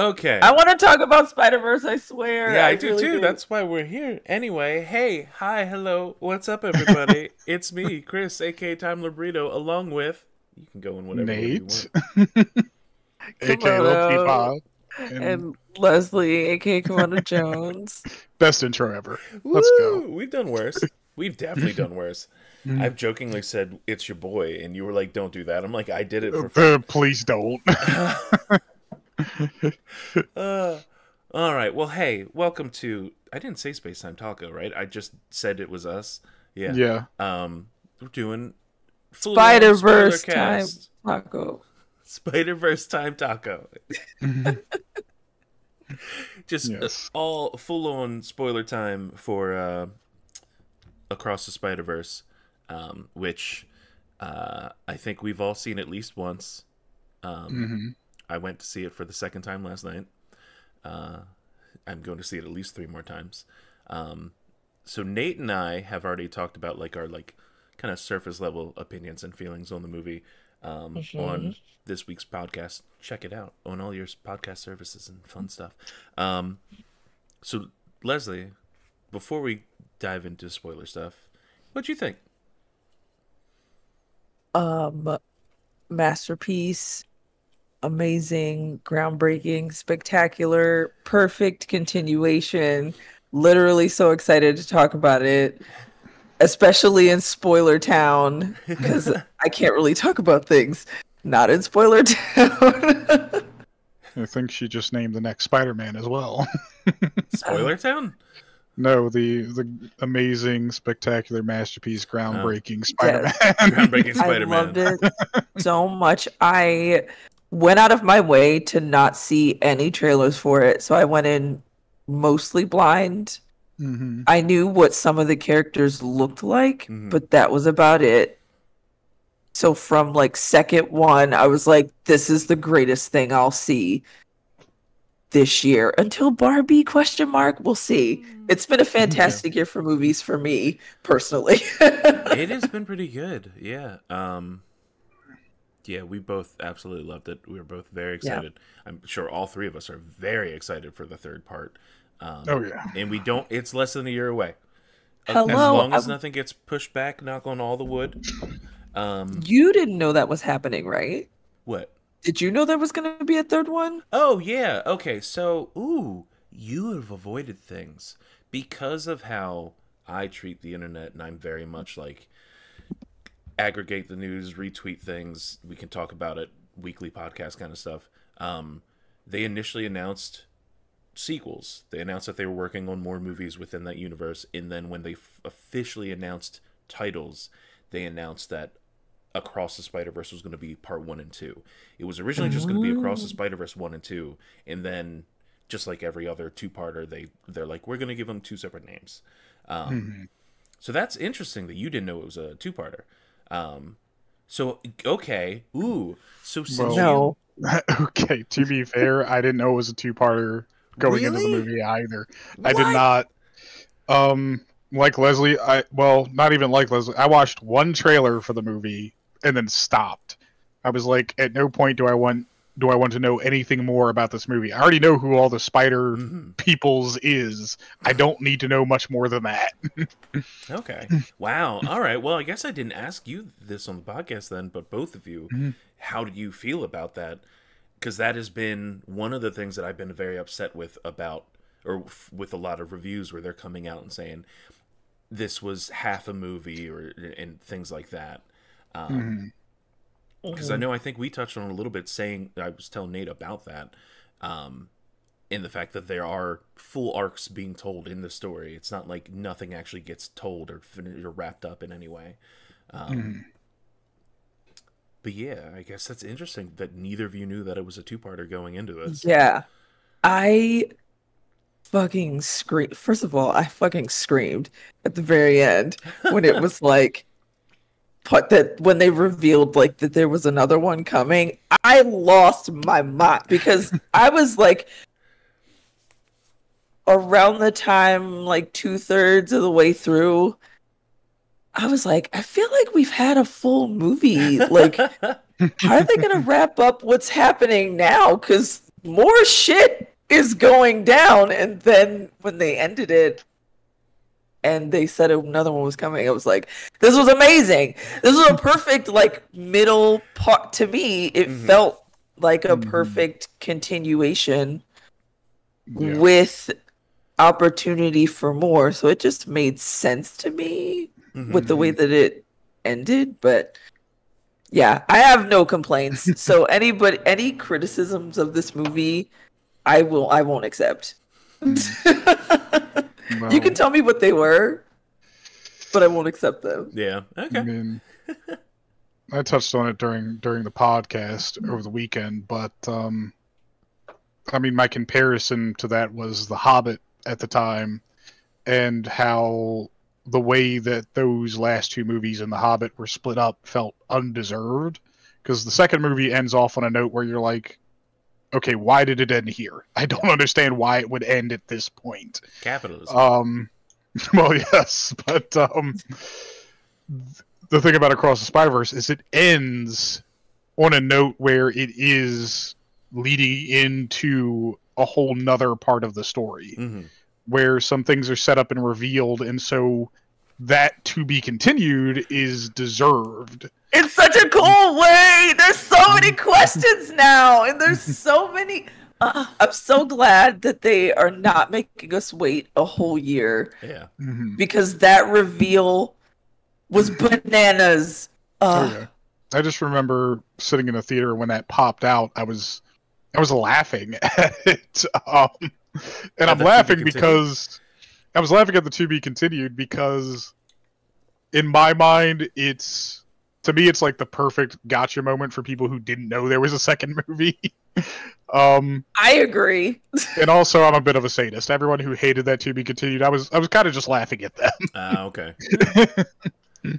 Okay. I want to talk about Spider Verse. I swear. yeah, I, do really too. That's why we're here. Anyway, hey, hi, hello, what's up, everybody? it's me, Chris, aka Time Librito, along with you can go in whatever order you Nate, want. aka Lil Komodo. And and Leslie, aka Kimona Jones. best intro ever. Let's go. We've done worse. We've definitely done worse. Mm. I've jokingly said it's your boy, and you were like, "Don't do that." I'm like, "I did it for." Uh, please don't. Uh, all right. Well, hey, welcome to. I didn't say Space Time Taco, right? I just said it was us. Yeah. yeah. Um, we're doing full-on Spider Verse time taco. Spider Verse time taco. Just uh, Yes. all full on spoiler time for uh, Across the Spider Verse, um, which uh, I think we've all seen at least once. Um, hmm I went to see it for the second time last night. Uh, I'm going to see it at least three more times. Um, so Nate and I have already talked about like our like kind of surface level opinions and feelings on the movie um, Mhm. on this week's podcast. Check it out on all your podcast services and fun stuff. Um, so Leslie, before we dive into spoiler stuff, what do you think? Um, masterpiece, amazing, groundbreaking, spectacular, perfect continuation. Literally so excited to talk about it, especially in Spoiler Town, because I can't really talk about things not in Spoiler Town. I think she just named the next Spider-Man as well. Spoiler Town? no, the the amazing, spectacular masterpiece, oh. groundbreaking Spider-Man. Groundbreaking Spider I loved it so much. I went out of my way to not see any trailers for it, so I went in mostly blind. hmm I knew what some of the characters looked like, Mhm. but that was about it. So from like second one, I was like, this is the greatest thing I'll see this year until Barbie question mark. We'll see. It's been a fantastic year for movies for me personally. it has been pretty good. Yeah. Um yeah, we both absolutely loved it. We were both very Yeah. excited. I'm sure all three of us are very excited for the third part. Um, Oh yeah. and we don't. It's less than a year away. A- As long as I'm- nothing gets pushed back, knock on all the wood. Um, you didn't know that was happening, right? what? Did you know there was going to be a third one? Oh yeah. Okay. So, ooh, you have avoided things because of how I treat the internet, and I'm very much like aggregate the news, retweet things. We can talk about it, weekly podcast kind of stuff. Um, they initially announced sequels. They announced that they were working on more movies within that universe, and then when they f- officially announced titles, they announced that Across the Spider Verse was going to be part one and two. It was originally just going to be Across the Spider Verse one and two, and then just like every other two parter, they they're like we're going to give them two separate names. Um, Mhm. So that's interesting that you didn't know it was a two parter. Um, so okay, ooh, so since Well- you, No. okay, to be fair, I didn't know it was a two-parter going into the movie either. I did not. Um, like Leslie, I well, not even like Leslie. I watched one trailer for the movie and then stopped. I was like, at no point do I want do I want to know anything more about this movie. I already know who all the spider Mhm. peoples is. I don't need to know much more than that. Okay. Wow. All right. Well, I guess I didn't ask you this on the podcast then, but both of you, Mhm. how do you feel about that? Because that has been one of the things that I've been very upset with about, or f- with a lot of reviews where they're coming out and saying this was half a movie or and things like that. Um, Mhm. Because I know I think we touched on a little bit, saying I was telling Nate about that, um, in the fact that there are full arcs being told in the story. It's not like nothing actually gets told or, fin- or wrapped up in any way. Um, Mhm. But yeah, I guess that's interesting that neither of you knew that it was a two-parter going into this. Yeah. I fucking screamed. First of all, I fucking screamed at the very end when it was like put that when they revealed like that there was another one coming. I lost my mind because I was like around the time like two thirds of the way through. I was like, I feel like we've had a full movie. Like, how are they gonna wrap up what's happening now? Because more shit is going down. And then when they ended it, and they said another one was coming. I was like, this was amazing. This was a perfect like middle part to me. It Mhm. felt like a Mhm. perfect continuation Yeah. with opportunity for more. So it just made sense to me Mhm. with the way that it ended. But yeah, I have no complaints. so anybody any criticisms of this movie, I will I won't accept. Well, You can tell me what they were, but I won't accept them. Yeah. I Okay. mean, I touched on it during during the podcast over the weekend, but um, I mean, my comparison to that was The Hobbit at the time, and how the way that those last two movies in The Hobbit were split up felt undeserved, because the second movie ends off on a note where you're like, okay, why did it end here? I don't understand why it would end at this point. Capitalism. Um, well, yes, but um, the thing about Across the Spider Verse is it ends on a note where it is leading into a whole nother part of the story, hmm where some things are set up and revealed, and so that to be continued is deserved. It's such a cool way. There's so many questions now, and there's so many. Uh, I'm so glad that they are not making us wait a whole year Yeah. Mhm. because that reveal was bananas. Uh, Oh, yeah. I just remember sitting in a theater when that popped out. I was, I was laughing at it, um, and At I'm the to laughing continued? because I was laughing at the to be continued because, in my mind, it's to me it's like the perfect gotcha moment for people who didn't know there was a second movie. um, I agree. and also I'm a bit of a sadist. Everyone who hated that to be continued, I was, I was kind of just laughing at them. Ah, okay.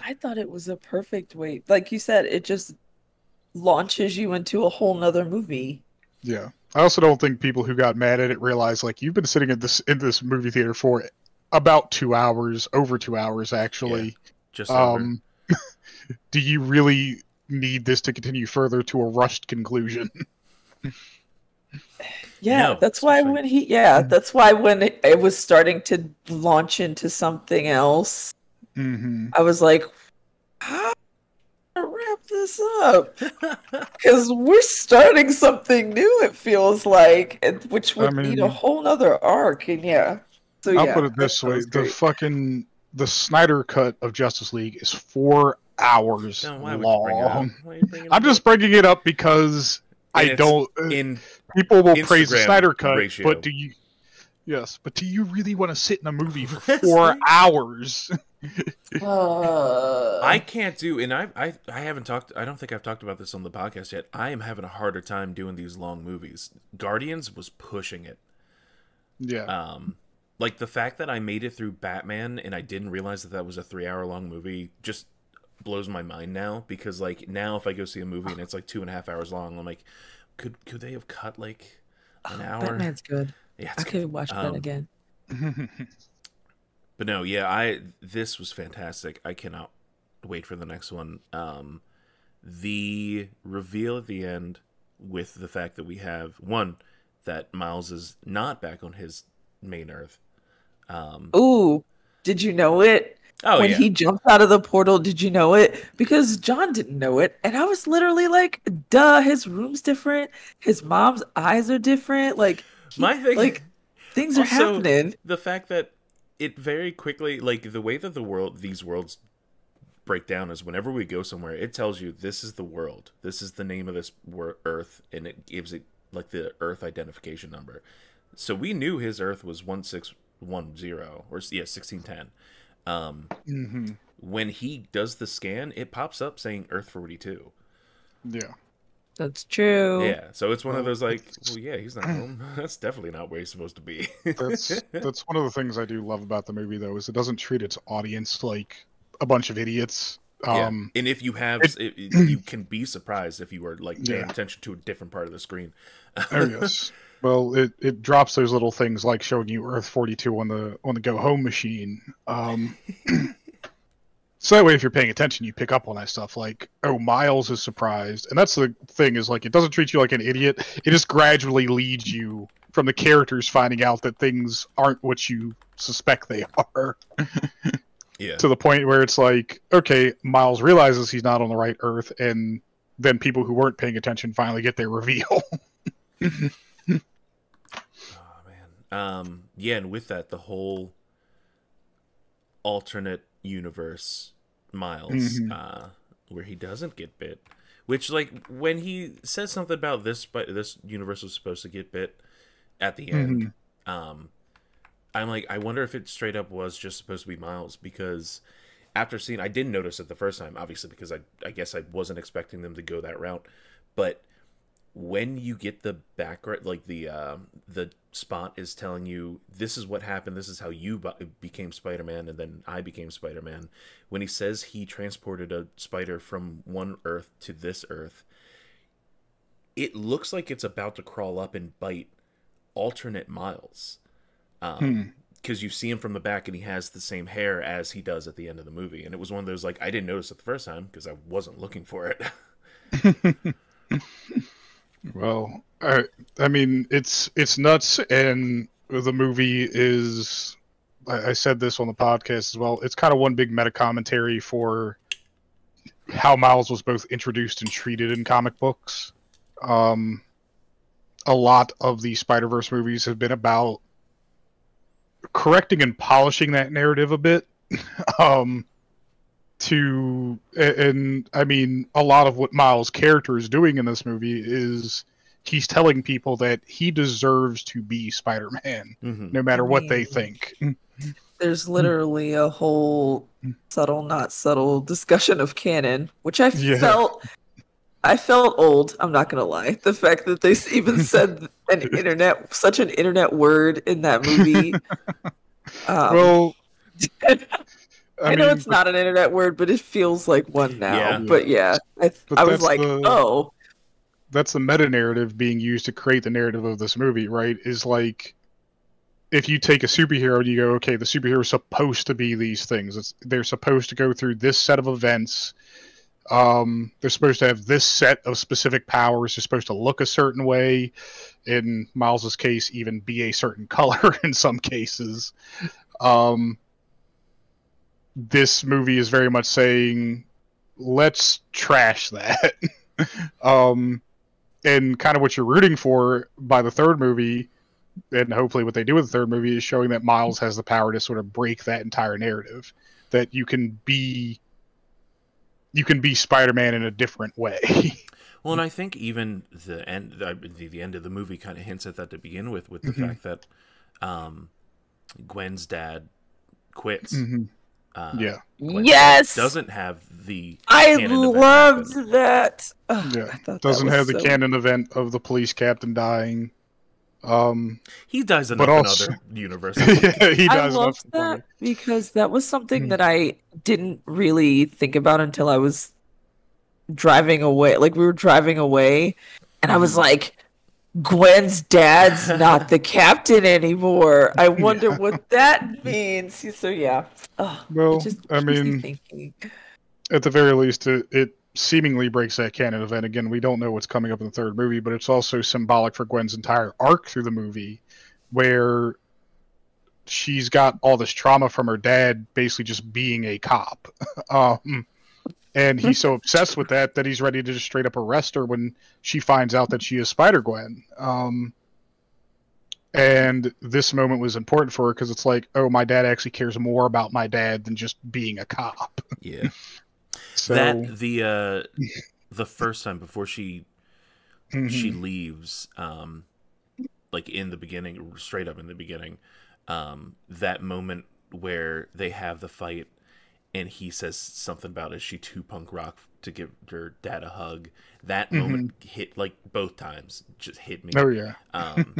I thought it was a perfect way. Like you said, it just launches you into a whole nother movie. Yeah. I also don't think people who got mad at it realize like you've been sitting in this in this movie theater for about two hours, over two hours actually. Just over. Do you really need this to continue further to a rushed conclusion? Yeah, No, that's why when he, yeah, that's why when it, it was starting to launch into something else, mm-hmm. I was like, how do I wrap this up? Because we're starting something new, it feels like, and, which would I need a whole nother arc. And yeah, so I'll yeah, put it this way: was the great. fucking the Snyder cut of Justice League is four hours No, why would you bring it up? long. Why are you bringing it I'm just bringing it up because I And it's don't. uh, in people will praise the Snyder cut, ratio. but do you? Yes, but do you really want to sit in a movie for four hours? Uh, I can't do, and I, I I haven't talked. I don't think I've talked about this on the podcast yet. I am having a harder time doing these long movies. Guardians was pushing it. yeah, Um, like the fact that I made it through Batman and I didn't realize that that was a three-hour-long movie just blows my mind now. Because like now, if I go see a movie and it's like two and a half hours long, I'm like, could could they have cut like an hour? Batman's good. Yeah, I good. could watch that Um, again. But no, yeah, I this was fantastic. I cannot wait for the next one. Um the reveal at the end with the fact that we have one that Miles is not back on his main Earth. Um Ooh, did you know it? oh when yeah. he jumped out of the portal, did you know it? Because John didn't know it. And I was literally like, duh, his room's different. His mom's eyes are different. Like, he- My thing like things are happening. the fact that it very quickly like the way that the world these worlds break down is whenever we go somewhere it tells you this is the world this is the name of this wor- earth and it gives it like the earth identification number so we knew his earth was 1610 or yeah 1610 um hmm when he does the scan it pops up saying earth 42 yeah. That's true. yeah so it's one of those like well yeah he's not home that's definitely not where he's supposed to be That's that's one of the things I do love about the movie, though, is it doesn't treat its audience like a bunch of idiots. Yeah. Um, and if you have, it- it, it- you can be surprised if you were like paying Yeah. attention to a different part of the screen. oh yes. Well, it, it drops those little things like showing you Earth forty two on the on the go home machine. Um, So that way, if you're paying attention, you pick up on that stuff. Like, oh, Miles is surprised, and that's the thing is like it doesn't treat you like an idiot. It just gradually leads you from the characters finding out that things aren't what you suspect they are, Yeah. to the point where it's like, okay, Miles realizes he's not on the right Earth, and then people who weren't paying attention finally get their reveal. Um yeah, and with that the whole alternate universe Miles Mhm. uh where he doesn't get bit. Which like when he says something about this but this universe was supposed to get bit at the end. Um I'm like I wonder if it straight up was just supposed to be Miles because after seeing I didn't notice it the first time obviously because I I guess I wasn't expecting them to go that route. But when you get the background like the uh, the spot is telling you this is what happened this is how you became spider-man and then i became spider-man. When he says he transported a spider from one earth to this earth it looks like it's about to crawl up and bite alternate miles. Hmm. um because you see him from the back and he has the same hair as he does at the end of the movie. And it was one of those like i didn't notice it the first time because i wasn't looking for it Well, I, I mean, it's it's nuts, and the movie is. I, I said this on the podcast as well. It's kind of one big meta commentary for how Miles was both introduced and treated in comic books. Um, a lot of the Spider Verse movies have been about correcting and polishing that narrative a bit. um, to and I mean a lot of what Miles' character is doing in this movie is he's telling people that he deserves to be Spider-Man Mhm. no matter what they mean- think. There's literally a whole subtle, not subtle discussion of canon, which I Yeah. felt. I felt old. I'm not gonna lie. The fact that they even said an internet, such an internet word in that movie. Um, well, I, know it's not an internet word, but it feels like one now. Yeah. But yeah, I, But I was like, the- oh, that's the meta narrative being used to create the narrative of this movie, right? Is like if you take a superhero and you go, okay, the superhero is supposed to be these things. It's, they're supposed to go through this set of events. Um, they're supposed to have this set of specific powers. They're supposed to look a certain way. In Miles's case, even be a certain color in some cases. Um, this movie is very much saying, let's trash that. um, and kind of what you're rooting for by the third movie, and hopefully what they do with the third movie is showing that Miles has the power to sort of break that entire narrative. That you can be, you can be Spider-Man in a different way. Well, and I think even the end, the, the end of the movie kind of hints at that to begin with, with the Mhm. fact that um, Gwen's dad quits. Mhm. Uh, Yeah, Gwen yes, doesn't have the I loved that. Ugh, Yeah, I doesn't was have the so- canon event of the police captain dying. Um, He dies enough But also- in other universes. yeah, he dies. I loved that because that was something Mm. that I didn't really think about until I was driving away. Like we were driving away, and I was Mm. like, "Gwen's dad's not the captain anymore." I wonder Yeah. what that means. So yeah, oh, Well, just I me mean, thinking. at the very least, it, it seemingly breaks that canon event. Again, we don't know what's coming up in the third movie, but it's also symbolic for Gwen's entire arc through the movie, where she's got all this trauma from her dad basically just being a cop. um, and he's so obsessed with that that he's ready to just straight up arrest her when she finds out that she is Spider Gwen. Um, and this moment was important for her because it's like, oh, my dad actually cares more about my dad than just being a cop. yeah. So That the uh, the first time before she mhm. she leaves, um, like in the beginning, straight up in the beginning, um, that moment where they have the fight, and he says something about is she too punk rock to give her dad a hug. That moment hit like both times, just hit me. Oh yeah. Um,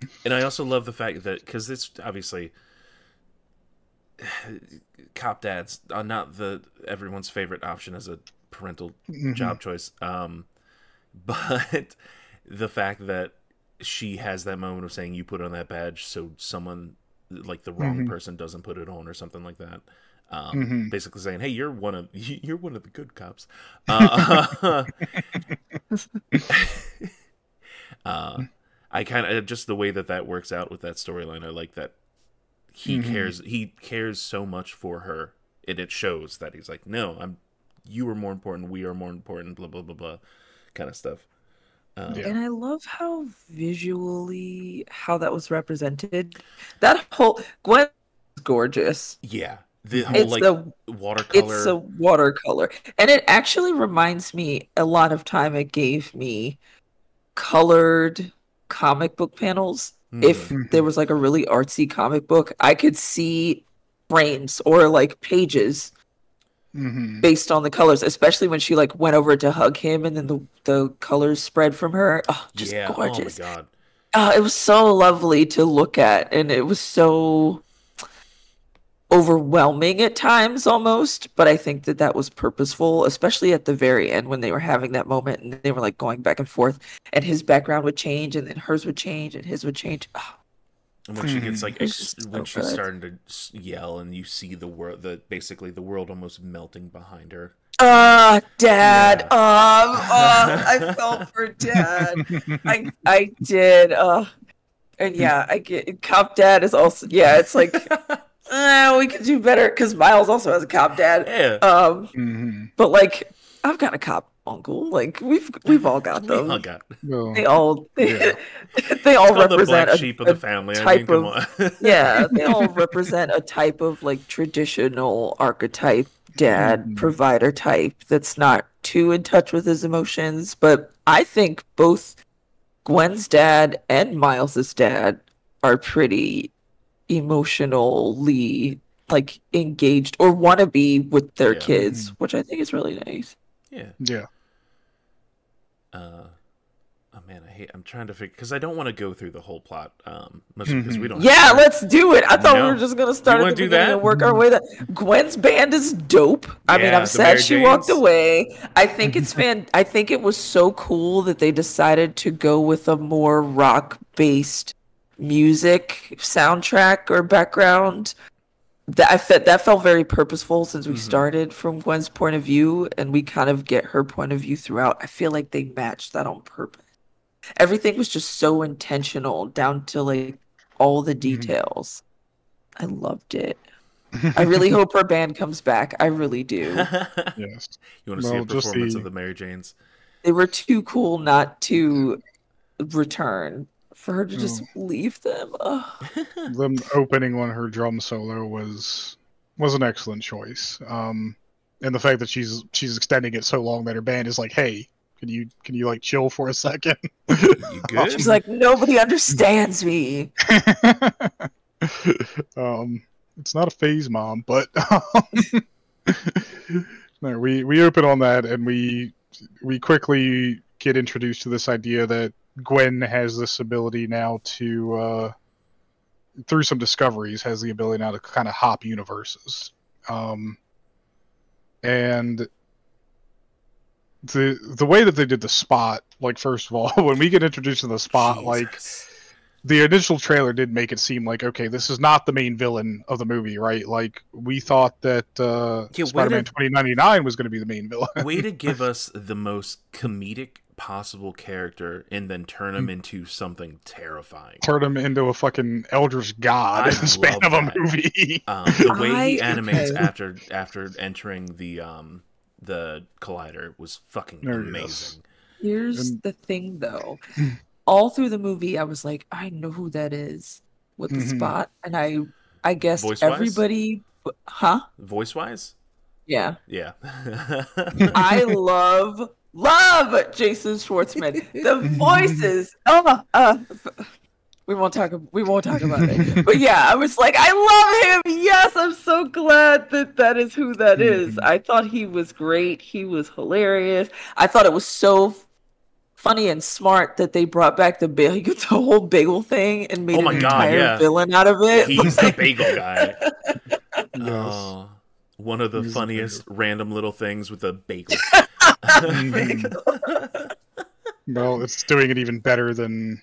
and I also love the fact that because it's obviously cop dads are not the everyone's favorite option as a parental Mhm. job choice. Um, but the fact that she has that moment of saying you put on that badge so someone like the wrong Mhm. person doesn't put it on or something like that. Um, Mhm. basically saying, "Hey, you're one of you're one of the good cops." Uh, uh, I kind of just the way that that works out with that storyline. I like that he Mhm. cares. He cares so much for her, and it shows that he's like, "No, I'm. You are more important. We are more important." Blah blah blah blah, kind of stuff. Um, Yeah. And I love how visually how that was represented. That whole Gwen is gorgeous. yeah. The whole It's like the watercolor. it's a watercolor. And it actually reminds me a lot of time it gave me colored comic book panels. If Mhm. there was like a really artsy comic book, I could see frames or like pages hmm based on the colors, especially when she like went over to hug him and then the the colors spread from her. Oh, just yeah. gorgeous. Oh my god. Oh, it was so lovely to look at, and it was so overwhelming at times almost. But I think that that was purposeful, especially at the very end when they were having that moment and they were like going back and forth, and his background would change, and then hers would change, and his would change. Oh, And when she gets like ex- just when so she's good. starting to yell and you see the world the basically the world almost melting behind her. Ah, Dad. Yeah. Um, uh, I felt for Dad. I I did. Uh, and yeah, I get cop dad is also yeah. It's like uh, we could do better because Miles also has a cop dad. Yeah. Um, hmm but like I've got a cop uncle. Like we've we've all got We them. all got Well, They all they, Yeah. they all all the represent black a, sheep of the family. I mean, type come of- on. yeah. They all represent a type of like traditional archetype dad Mhm. provider type that's not too in touch with his emotions. But I think both Gwen's dad and Miles's dad are pretty emotionally like engaged or want to be with their Yeah. kids, which I think is really nice. yeah. yeah. Uh, oh man, I hate. I'm trying to figure because I don't want to go through the whole plot. Um, because we Mhm. don't. Yeah, have let's do it. I thought we No. were just gonna start at the do beginning that? and work our way. That Gwen's band is dope. I mean, I'm sad Mary she walked away. I think it's fan. I think it was so cool that they decided to go with a more rock based music soundtrack or background. That I felt that felt very purposeful since we Mhm. started from Gwen's point of view, and we kind of get her point of view throughout. I feel like they matched that on purpose. Everything was just so intentional, down to like all the details. I loved it. I really hope her band comes back. I really do. Yes. you want to see Well, a performance the- of the Mary Janes? They were too cool not to return. For her to just leave them. Ugh. Them opening on her drum solo was was an excellent choice. Um, and the fact that she's she's extending it so long that her band is like, "Hey, can you can you like chill for a second? You good? She's like, nobody understands me. um, it's not a phase, mom, but um, no, we we open on that, and we we quickly get introduced to this idea that Gwen has this ability now to, uh, through some discoveries, has the ability now to kind of hop universes, um, and the the way that they did the spot, like first of all, when we get introduced to the spot, like the initial trailer did make it seem like okay, this is not the main villain of the movie, right? Like we thought that uh, Yeah, Spider-Man to- 2099 was going to be the main villain. way to give us the most comedic possible character and then turn him into something terrifying. Turn him into a fucking eldritch god I in the span love of a movie. Um, the way he animates okay. after after entering the um the collider was fucking There amazing. Here's And- the thing though. All through the movie I was like, I know who that is with the Mhm. spot. And I I guess Voice-wise? everybody huh? Voice wise, Yeah. yeah. I love love Jason Schwartzman. The voices. Oh, uh, we won't talk. We won't talk about it. But yeah, I was like, I love him. Yes, I'm so glad that that is who that is. Mhm. I thought he was great. He was hilarious. I thought it was so funny and smart that they brought back the bagel, the whole bagel thing, and made Oh my an God, entire yeah. villain out of it. He's the bagel guy. Yes. Oh, one of the He's the funniest random little things with a bagel. Well, it's doing it even better than.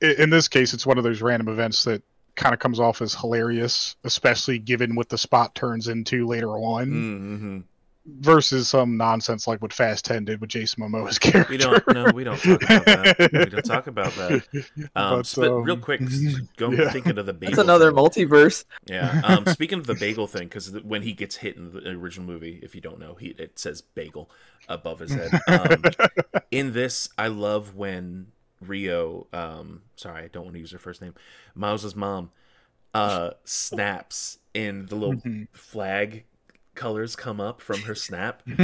In this case, it's one of those random events that kind of comes off as hilarious, especially given what the spot turns into later on, Mm-hmm. Versus some nonsense like what Fast Ten did with Jason Momoa's character. We don't. No, we don't talk about that. We don't talk about that. Um, But, sp- real um, quick, go yeah. thinking of the bagel. That's another thing. multiverse. Yeah. Um, speaking of the bagel thing, because when he gets hit in the original movie, if you don't know, he it says bagel above his head. Um, in this, I love when Rio, um, sorry, I don't want to use her first name, Miles's mom, uh, snaps in the little Mhm. flag colors come up from her snap.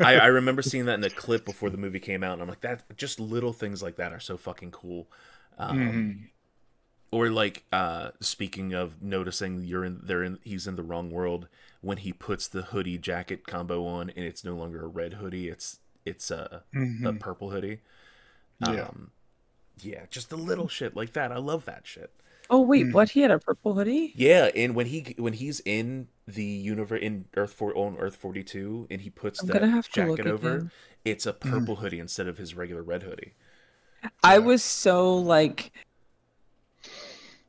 I, I remember seeing that in a clip before the movie came out, and I'm like, that just little things like that are so fucking cool. Um, Mhm. or like uh speaking of noticing you're in they're in he's in the wrong world when he puts the hoodie jacket combo on and it's no longer a red hoodie it's it's a, a Mhm. purple hoodie Yeah. um yeah just the little shit like that i love that shit Oh wait, Mm. what? He had a purple hoodie. yeah and when he when he's in the universe in earth for on earth 42 and he puts I'm that gonna have to look jacket over again. it's a purple hoodie instead of his regular red hoodie I Yeah. was so like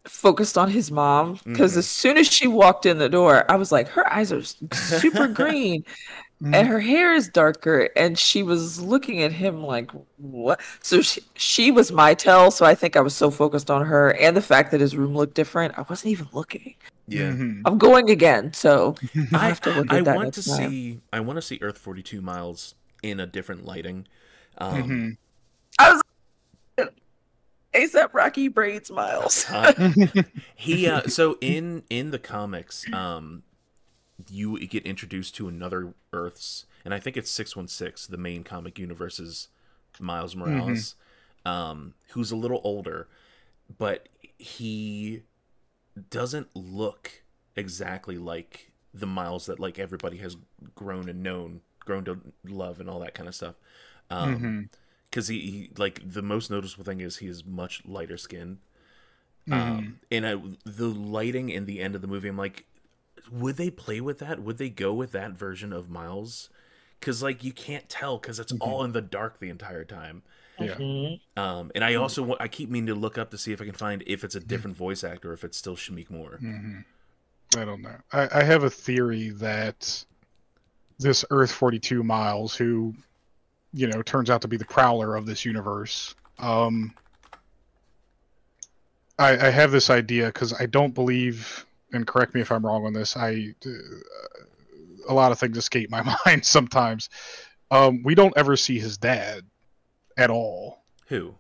focused on his mom because Mhm. as soon as she walked in the door, I was like, her eyes are super green Mm-hmm. and her hair is darker, and she was looking at him like, what? So she, she was my tell. So I think I was so focused on her and the fact that his room looked different. I wasn't even looking. yeah Mhm. I'm going again, so I I have to look I at that want to time. see I want to see Earth 42 miles in a different lighting. Um, Mhm. I was ASAP Rocky braids Miles. uh, he uh, so in in the comics, um, you get introduced to another Earth's, and I think it's 616, the main comic universe's Miles Morales, um, who's a little older, but he doesn't look exactly like the Miles that like everybody has grown and known, grown to love, and all that kind of stuff. Um, Mhm. because he, he like the most noticeable thing is he is much lighter skinned Mhm. um and I, the lighting in the end of the movie i'm like would they play with that would they go with that version of miles because like you can't tell because it's all in the dark the entire time Yeah. Mhm. um and i also i keep meaning to look up to see if i can find if it's a different voice actor if it's still shameik moore Mhm. I don't know. I, I have a theory that this Earth 42 Miles, who, you know, turns out to be the prowler of this universe, um, I, I have this idea because I don't believe, and correct me if I'm wrong on this, I, uh, a lot of things escape my mind sometimes. Um, we don't ever see his dad at all. who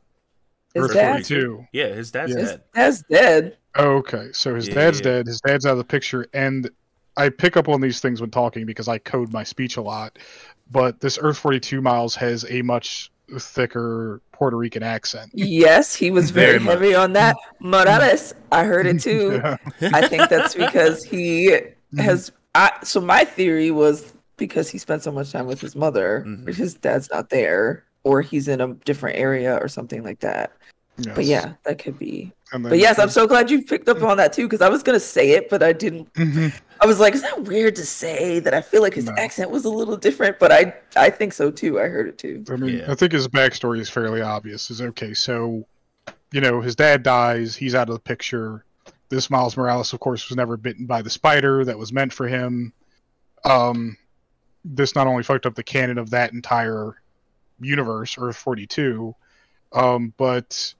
His Earth dad, 42. yeah his dad's Yeah. his dead dad's dead. Okay, so his Yeah, dad's yeah. dead. His dad's out of the picture, and I pick up on these things when talking because I code my speech a lot. But this Earth 42 Miles has a much thicker Puerto Rican accent. Yes, he was very, Very heavy on that. Morales, I heard it too. Yeah. I think that's because he has. I, so my theory was because he spent so much time with his mother, Mhm. his dad's not there, or he's in a different area or something like that. But yeah, that could be. And then- But yes, I'm so glad you picked up on that too, because I was gonna say it, but I didn't. Mhm. I was like, is that weird to say that I feel like his No. accent was a little different? But I, I think so too. I heard it too. I mean, Yeah. I think his backstory is fairly obvious. Is okay, so you know, his dad dies, he's out of the picture. This Miles Morales, of course, was never bitten by the spider that was meant for him. Um, this not only fucked up the canon of that entire universe, Earth 42, um, but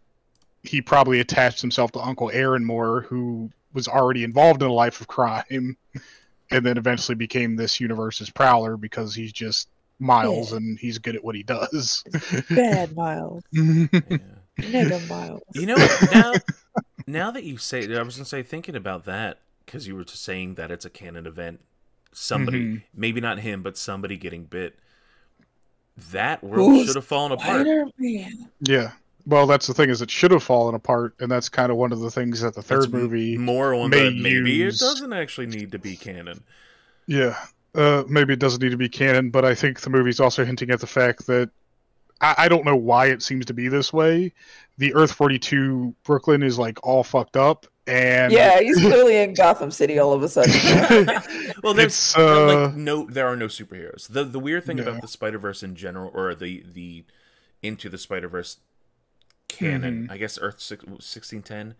he probably attached himself to Uncle Aaron Moore, who was already involved in a life of crime, and then eventually became this universe's prowler because he's just Miles Yeah. and he's good at what he does. Bad Miles, yeah. nigga Miles. You know, now now that you say, I was gonna say, thinking about that because you were just saying that it's a canon event. Somebody, Mhm. maybe not him, but somebody getting bit. That world Who's should have fallen apart. Spider-Man. Yeah. Well, that's the thing is it should have fallen apart, and that's kind of one of the things that the third It's movie, more on may the maybe use- it doesn't actually need to be canon. yeah, uh, maybe it doesn't need to be canon, but I think the movie's also hinting at the fact that I, I don't know why it seems to be this way. The Earth forty two Brooklyn is like all fucked up, and Yeah, he's clearly in Gotham City all of a sudden. Well, there's it's there are, uh, like no, there are no superheroes. The the weird thing No. about the Spider Verse in general, or the the into the Spider Verse canon, Mhm. I guess Earth sixteen ten.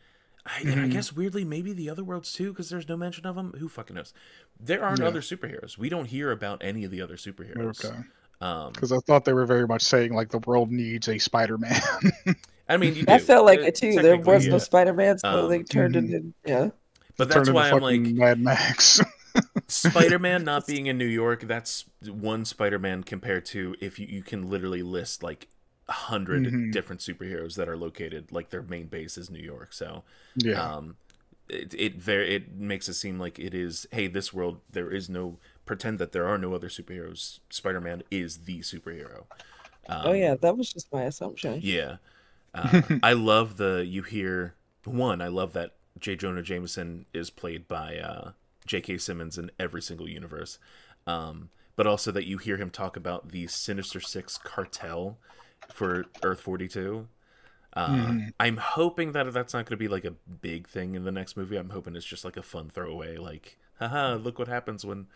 I, I Mhm. guess weirdly, maybe the other worlds too, because there's no mention of them. Who fucking knows? There aren't Yeah. other superheroes. We don't hear about any of the other superheroes. Okay. Um, Because I thought they were very much saying like the world needs a Spider-Man. I mean, you I felt like it too. There technically, was no yeah. Spider-Man, so Um, they turned mhm. it. Yeah. But Turned that's into why I'm like Mad Max. Spider-Man not being in New York. That's one Spider-Man compared to if you, you can literally list like a 100 Mhm. different superheroes that are located like their main base is New York. So yeah. um it it very it makes it seem like it is hey this world there is no pretend that there are no other superheroes spider-man is the superhero um, oh yeah, that was just my assumption. yeah uh, i love the you hear one i love that j jonah jameson is played by uh j.k simmons in every single universe um but also that you hear him talk about the sinister six cartel for earth 42 uh, Mhm. I'm hoping that that's not going to be like a big thing in the next movie. I'm hoping it's just like a fun throwaway, like, haha, look what happens when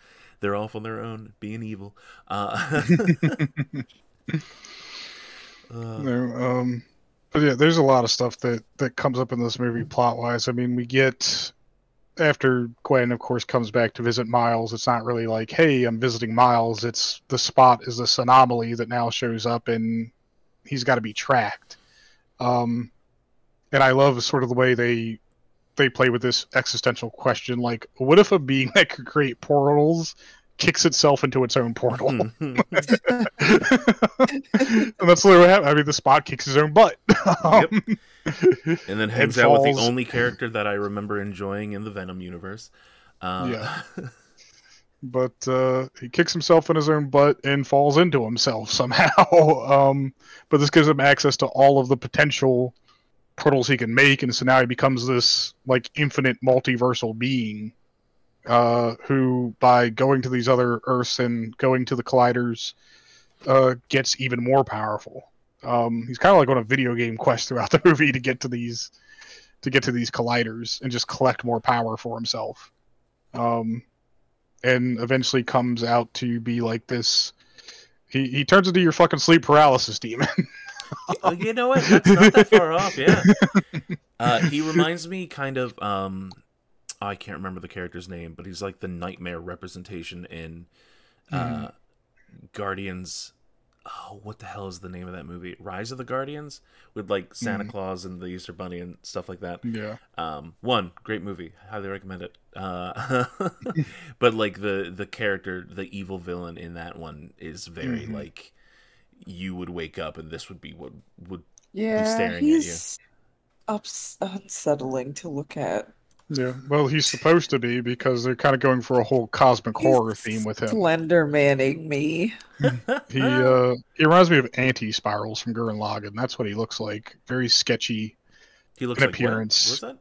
they're off on their own, being evil. Uh, No, um, but yeah, there's a lot of stuff that that comes up in this movie plot wise. I mean, we get after Gwen, of course, comes back to visit Miles. It's not really like, hey, I'm visiting Miles. It's the spot is this anomaly that now shows up, and he's got to be tracked. Um, and I love sort of the way they they play with this existential question, like, what if a being that could create portals kicks itself into its own portal? Hmm. and that's literally what happened. I mean, the spot kicks his own butt. Um, and then hangs out with the only character that I remember enjoying in the Venom universe. Uh, Yeah. But uh, he kicks himself in his own butt and falls into himself somehow. um, but this gives him access to all of the potential portals he can make, and so now he becomes this like infinite multiversal being. Uh, who, by going to these other Earths and going to the colliders, uh, gets even more powerful. Um, he's kind of like on a video game quest throughout the movie to get to these, to get to these colliders and just collect more power for himself. Um, and eventually comes out to be like this. He he turns into your fucking sleep paralysis demon. Oh, you know what? That's not that far off. Yeah. Uh, he reminds me kind of. Um, I can't remember the character's name, but he's like the nightmare representation in uh, Guardians. Oh, what the hell is the name of that movie? Rise of the Guardians with like Santa Mhm. Claus and the Easter Bunny and stuff like that. yeah. Um, one great movie, highly recommend it. Uh, but like the the character, the evil villain in that one is very Mhm. like you would wake up and this would be what would Yeah, staring at you. he's ups- unsettling to look at. Yeah. Well, he's supposed to be because they're kind of going for a whole cosmic horror theme with him. Slender Manning me. He uh he reminds me of Anti Spirals from Gurren Lagann. That's what he looks like. Very sketchy. he looks in like appearance. What? What's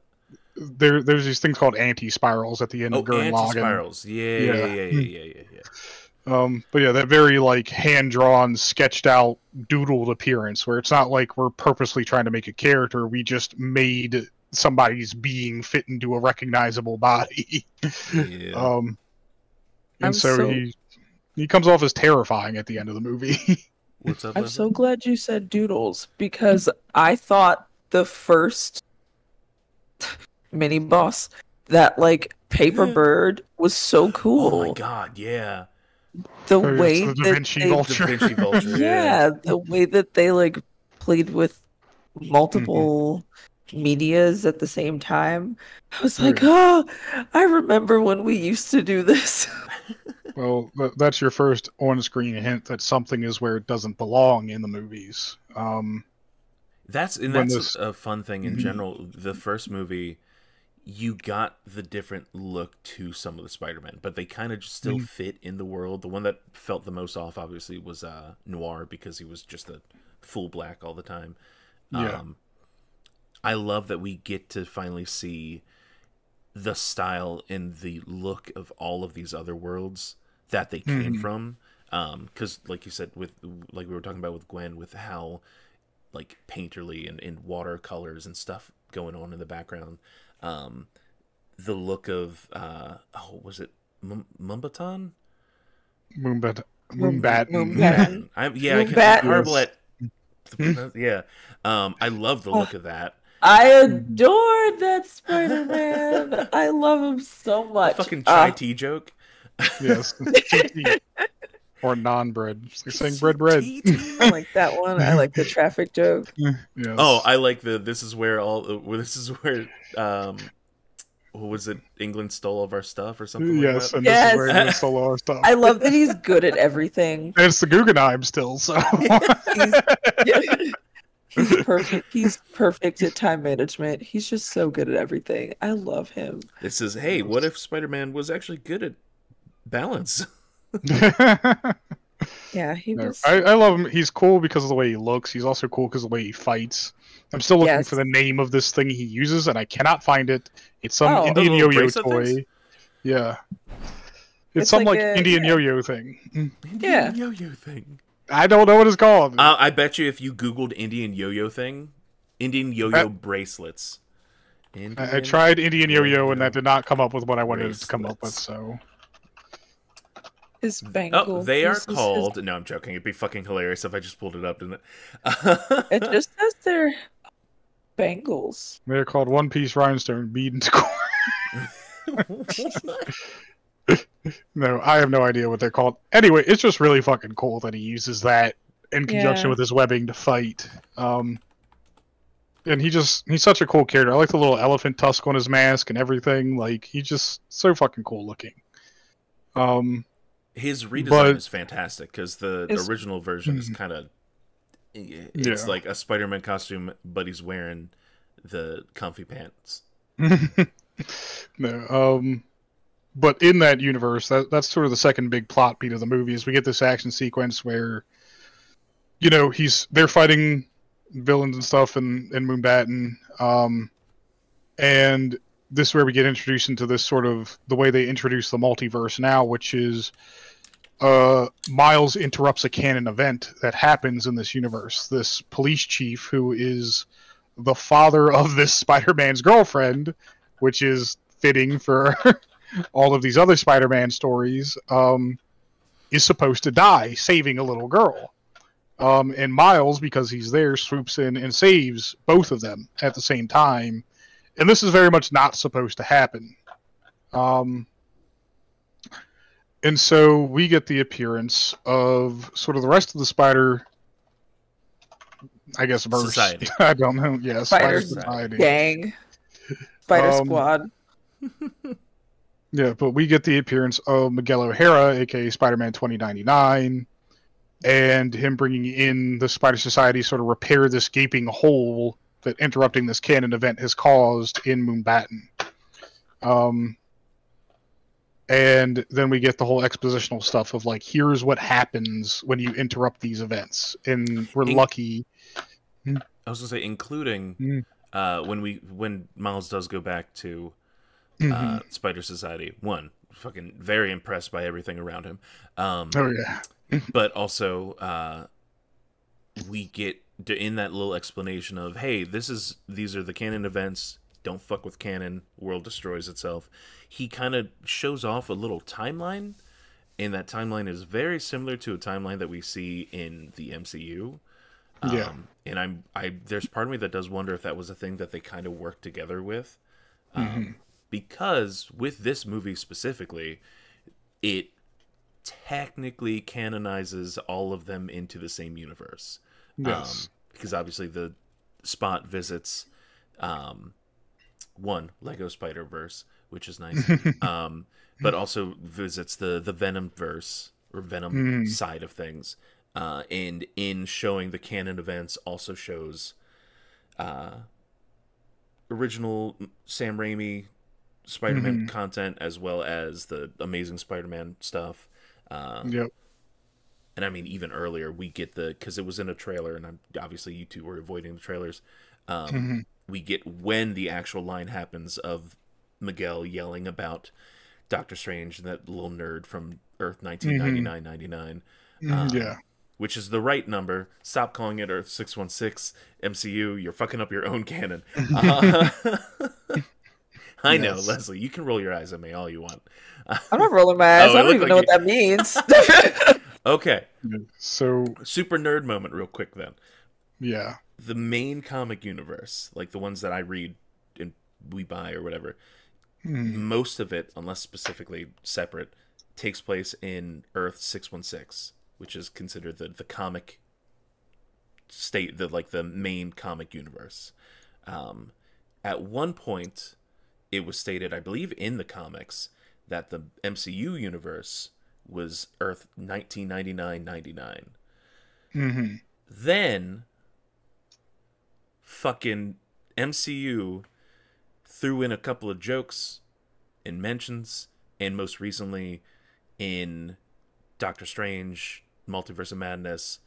that? There there's these things called anti spirals at the end Oh, of Gurren Lagann. anti-spirals. Yeah, yeah, Yeah. yeah, yeah, yeah, yeah, yeah. Um, but yeah, that very like hand drawn, sketched out, doodled appearance where it's not like we're purposely trying to make a character. We just made somebody's being fit into a recognizable body. yeah. um, and so, so- he he comes off as terrifying at the end of the movie. What's up? I'm Leslie? so glad you said doodles because I thought the first mini boss that like paper bird was so cool. Oh my god, yeah. The Oh, way it's the Da that Vinci they, Vulture. Da Vinci Vulture. yeah, the way that they like played with multiple medias at the same time. I was like, oh, I remember when we used to do this. well, that's your first on-screen hint that something is where it doesn't belong in the movies. Um, That's and when that's this- a fun thing in Mhm. general. The first movie, you got the different look to some of the Spider-Man, but they kind of still Mhm. fit in the world. The one that felt the most off, obviously, was uh, Noir because he was just a full black all the time. Yeah. Um, I love that we get to finally see the style and the look of all of these other worlds that they came Mhm. from. Because, like you said, with like we were talking about with Gwen, with how like painterly and, and watercolors and stuff going on in the background. Um, the look of uh, oh, was it M- Mumbattan? Moonbat, Moon- Moonbat, Moonbat. I, yeah, I can't, horrible Yes. at yeah. Um, I love the look of that. I adored that Spider Man. I love him so much. Fucking chai Uh, tea joke. Yes. or non bread. It's like saying bread bread. Tea, tea. I like that one. I like the traffic joke. Yes. Oh, I like the. This is where all. uh, This is where. Um, what was it? England stole all of our stuff or something. yes, Like and Yes. this is where he stole our stuff. I love that he's good at everything. And it's the Guggenheim still, so He's, he's perfect. He's perfect at time management. He's just so good at everything. I love him. that. This is. Hey, what if Spider-Man was actually good at balance? Yeah, he No, was. I, I love him. He's cool because of the way he looks. He's also cool because of the way he fights. I'm still looking Yes. for the name of this thing he uses, and I cannot find it. It's some Oh. Indian yo-yo bracelet toy. things? Yeah, it's, It's some like like, a- Indian yeah. yo-yo thing. Mm. Yeah. yo-yo thing. I don't know what it's called. Uh, I bet you if you Googled Indian yo-yo thing, Indian yo-yo bracelets. Indian... I, I tried Indian yo-yo, and yo-yo that did not come up with what I wanted it to come up with. So His bangle. Oh, they are This is his- called. No, I'm joking. It'd be fucking hilarious if I just pulled it up, didn't it? It just says they're bangles. they're called One Piece Rhinestone Bead and Score. No, I have no idea what they're called. Anyway, it's just really fucking cool that he uses that in conjunction Yeah. with his webbing to fight. Um, and he just he's such a cool character. I like the little elephant tusk on his mask and everything. Like he's just so fucking cool looking. Um, His redesign But- is fantastic because the It's- original version is Mhm. kind of. It's Yeah. like a Spider-Man costume, but he's wearing the comfy pants. no, um, but in that universe, that that's sort of the second big plot beat of the movie is we get this action sequence where, you know, he's they're fighting villains and stuff in in Mumbattan, um, and this is where we get introduced into this sort of the way they introduce the multiverse now, which is. Uh, Miles interrupts a canon event that happens in this universe. This police chief, who is the father of this Spider-Man's girlfriend, which is fitting for all of these other Spider-Man stories, um, is supposed to die saving a little girl. Um, and Miles, because he's there, swoops in and saves both of them at the same time. And this is very much not supposed to happen. Um, and so we get the appearance of sort of the rest of the Spider, I guess, verse. Society. I don't know. Yeah, Spider Spider Society. Gang. Spider Um, Squad. Yeah, but we get the appearance of Miguel O'Hara, aka Spider-Man 2099, and him bringing in the Spider Society sort of repair this gaping hole that interrupting this canon event has caused in Mumbattan. Um, and then we get the whole expositional stuff of like, here's what happens when you interrupt these events, and we're In- lucky. I was gonna say, including Mm. uh, when we when Miles does go back to Mhm. uh, Spider Society. One, fucking very impressed by everything around him. Um, oh yeah, but also uh, we get in that little explanation of, hey, this is these are the canon events. Don't fuck with canon. World destroys itself. He kind of shows off a little timeline, and that timeline is very similar to a timeline that we see in the MCU. Um, Yeah. and I'm I there's part of me that does wonder if that was a thing that they kind of worked together with, um, Mhm. Because with this movie specifically, it technically canonizes all of them into the same universe. yes, Um, because obviously the spot visits um, one Lego Spider Verse, which is nice, um, but also visits the the Venom verse or Venom Mm. side of things. Uh, and in showing the canon events, also shows uh, original Sam Raimi Spider-Man Mhm. content as well as the Amazing Spider-Man stuff. Uh, yep, and I mean even earlier we get the because it was in a trailer, and I'm obviously you two were avoiding the trailers. Um, Mhm. We get when the actual line happens of Miguel yelling about Doctor Strange, that little nerd from Earth 1999 99, Mhm, um, yeah. which is the right number. Stop calling it Earth 616 MCU. You're fucking up your own canon. Uh, I know, Leslie. You can roll your eyes at me all you want. I'm not rolling my eyes. Oh, I don't looked even know like what that means. Okay, So super nerd moment, real quick then. yeah, the main comic universe, like the ones that I read and we buy or whatever, Hmm. most of it, unless specifically separate, takes place in Earth six one six, which is considered the the comic state, the like the main comic universe. Um, at one point, it was stated, I believe, in the comics that the MCU universe was Earth 1999-99. hmm Then fucking MCU threw in a couple of jokes and mentions and most recently in Doctor Strange Multiverse of Madness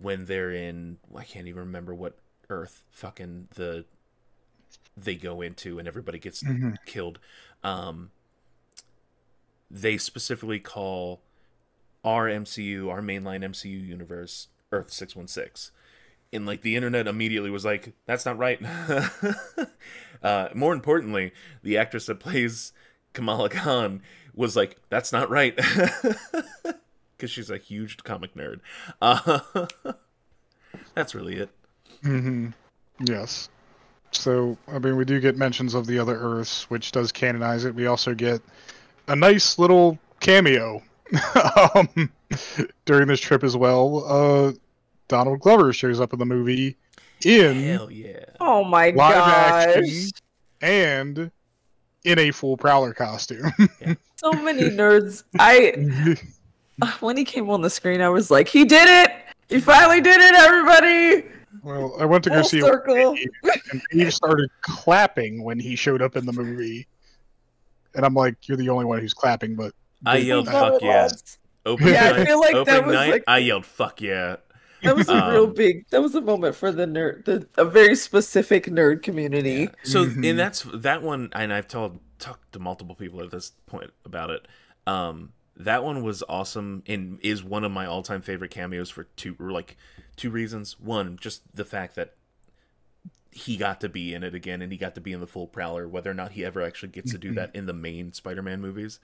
when they're in I can't even remember what Earth fucking the they go into and everybody gets Mhm. killed. Um they specifically call our MCU, our mainline MCU universe, Earth 616. And like the internet immediately was like, that's not right. uh, more importantly, the actress that plays Kamala Khan was like, that's not right. Because she's a huge comic nerd. Uh, that's really it. Mm-hmm. Yes. So, I mean, we do get mentions of the other Earths, which does canonize it. We also get a nice little cameo um, during this trip as well. Uh, Donald Glover shows up in the movie in Hell yeah. Oh my live gosh. action and in a full Prowler costume. So many nerds. I when he came on the screen, I was like, he did it! He finally did it, everybody! Well, I went to go Full see circle. Dave, and Dave started clapping when he showed up in the movie. And I'm like, you're the only one who's clapping, but I yelled, fuck yeah. lads. Opening Yeah, I feel like that was night, like- I yelled, fuck yeah. That was a real Um, big. That was a moment for the nerd, the a very specific nerd community. So and that's that one, and I've told talked to multiple people at this point about it. Um, that one was awesome and is one of my all time favorite cameos for two or like two reasons. One, just the fact that he got to be in it again and he got to be in the full prowler, whether or not he ever actually gets to do that in the main Spider Man movies.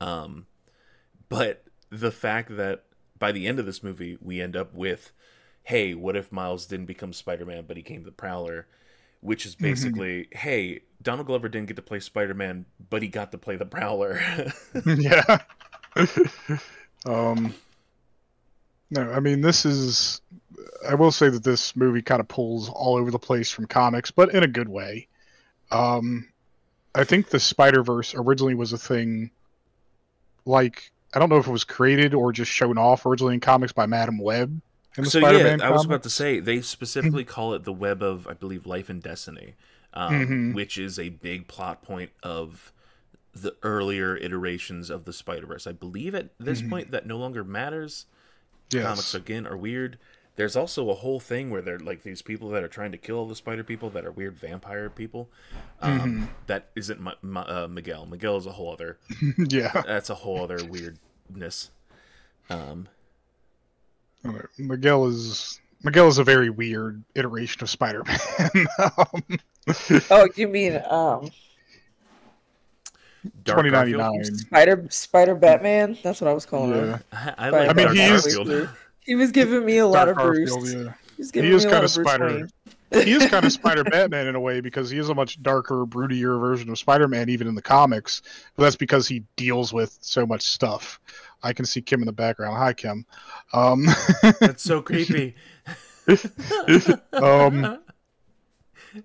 Um, but the fact that by the end of this movie we end up with hey what if miles didn't become spider-man but he came the prowler which is basically hey donald glover didn't get to play spider-man but he got to play the prowler yeah. um. No, I mean this is. I will say that this movie kind of pulls all over the place from comics, but in a good way. Um, I think the Spider Verse originally was a thing. Like I don't know if it was created or just shown off originally in comics by Madame Web. In the so Spider-Man yeah i was about to say they specifically call it the web of i believe life and destiny um, Mhm. which is a big plot point of the earlier iterations of the spider-verse i believe at this Mhm. point that no longer matters Yes. comics again are weird. There's also a whole thing where they're like these people that are trying to kill all the spider people that are weird vampire people. Um, Mm-hmm. that isn't Ma- Ma- uh, Miguel. Miguel is a whole other. yeah. That's a whole other weirdness. Um, Miguel is Miguel is a very weird iteration of Spider-Man. um, Oh, you mean um Dark Garfield. 2099. Spider Spider Batman? That's what I was calling him. I, I like I mean, he is, he was giving me a lot Dark of Bruce. Garfield, yeah. He was He is me a lot kinda of Spider. he is kind of Spider Batman in a way because he is a much darker, broodier version of Spider Man, even in the comics. But that's because he deals with so much stuff. I can see Kim in the background. Hi, Kim. Um, That's so creepy. um,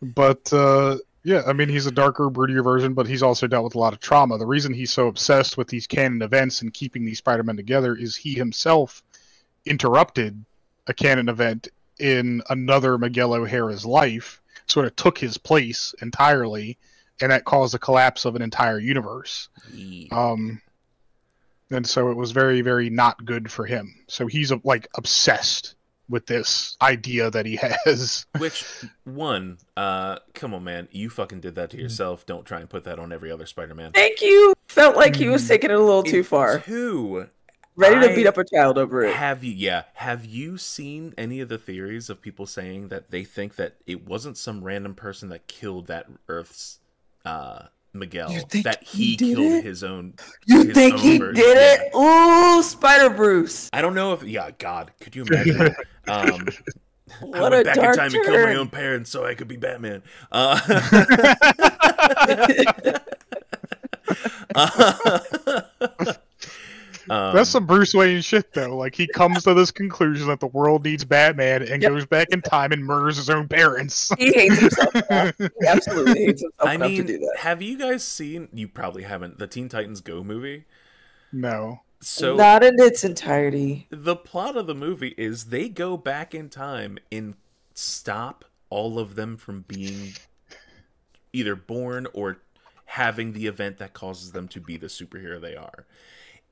but uh, yeah, I mean, he's a darker, broodier version, but he's also dealt with a lot of trauma. The reason he's so obsessed with these canon events and keeping these Spider Men together is he himself interrupted a canon event in another Miguel O'Hara's life, sort of took his place entirely, and that caused the collapse of an entire universe. Yeah. Um, and so it was very, very not good for him. So he's like obsessed with this idea that he has. Which one? Uh, come on, man! You fucking did that to yourself. Don't try and put that on every other Spider-Man. Thank you. Felt like he was Mm. taking it a little too far. Two. Ready to I- beat up a child over it. Have you? Yeah. Have you seen any of the theories of people saying that they think that it wasn't some random person that killed that Earth's uh, Miguel? That he he, killed it? his own. You his think own he version. did Yeah. it? Ooh, Spider Bruce. I don't know if. Yeah. God, could you imagine? um, I What went a back in dark time and killed my own parents so I could be Batman. Uh, um, That's some Bruce Wayne shit, though. Like he comes to this conclusion that the world needs Batman and Yep. goes back in time and murders his own parents. he hates himself. enough. He absolutely hates himself I enough mean, to do that. have you guys seen? You probably haven't. The Teen Titans Go movie. no. So Not in its entirety. the plot of the movie is they go back in time and stop all of them from being either born or having the event that causes them to be the superhero they are.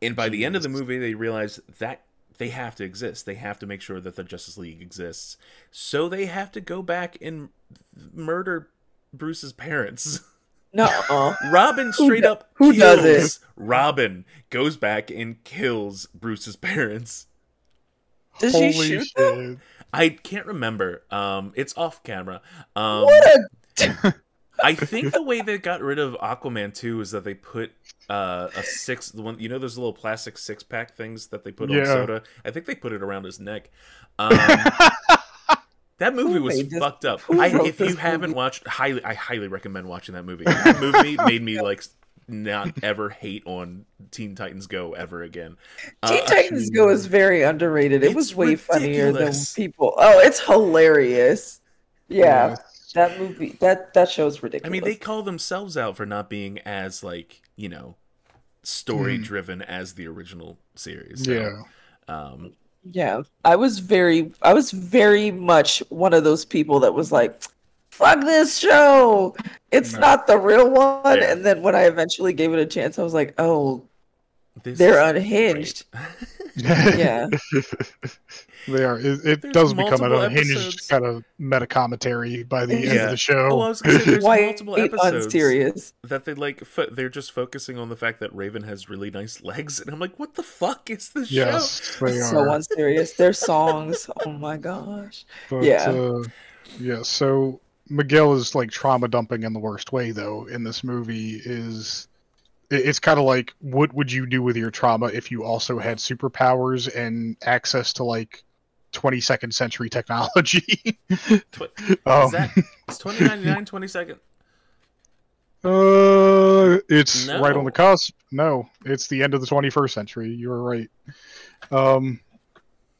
And by the end of the movie, they realize that they have to exist. They have to make sure that the Justice League exists. So they have to go back and murder Bruce's parents. No. Robin straight do- up who does kills Robin goes back and kills Bruce's parents. Does Holy she shoot shit. them? I can't remember. Um, it's off camera. Um, What a I think the way they got rid of Aquaman too is that they put uh, a six. The one you know, those little plastic six pack things that they put on soda. I think they put it around his neck. Um, that movie was made this- fucked up. I, if you this haven't watched, highly, I highly recommend watching that movie. That movie made me like not ever hate on Teen Titans Go ever again. Teen Uh, Titans Go is very underrated. It was way funnier than people. Oh, it's hilarious. Yeah, Yeah. That movie that that show's ridiculous. I mean, they call themselves out for not being as like you know story driven as the original series. So, Yeah. Um, yeah, I was very, I was very much one of those people that was like, "Fuck this show! It's No. not the real one." Yeah. And then when I eventually gave it a chance, I was like, "Oh, this they're unhinged." Yeah, they are. It, it does become an unhinged episodes. kind of meta commentary by the end of the show. Oh, I was gonna say there's quite multiple episodes unserious. that they like. Fo- they're just focusing on the fact that Raven has really nice legs, and I'm like, what the fuck is this show? yes, they So are. unserious. Their songs. Oh my gosh. But, Yeah. Uh, yeah. So Miguel is like trauma dumping in the worst way, though. In this movie, is it- it's kind of like what would you do with your trauma if you also had superpowers and access to like 22nd century technology? Tw- um, Is that is 2099 22nd? uh, it's No. right on the cusp. No, it's the end of the 21st century. You were right. Um,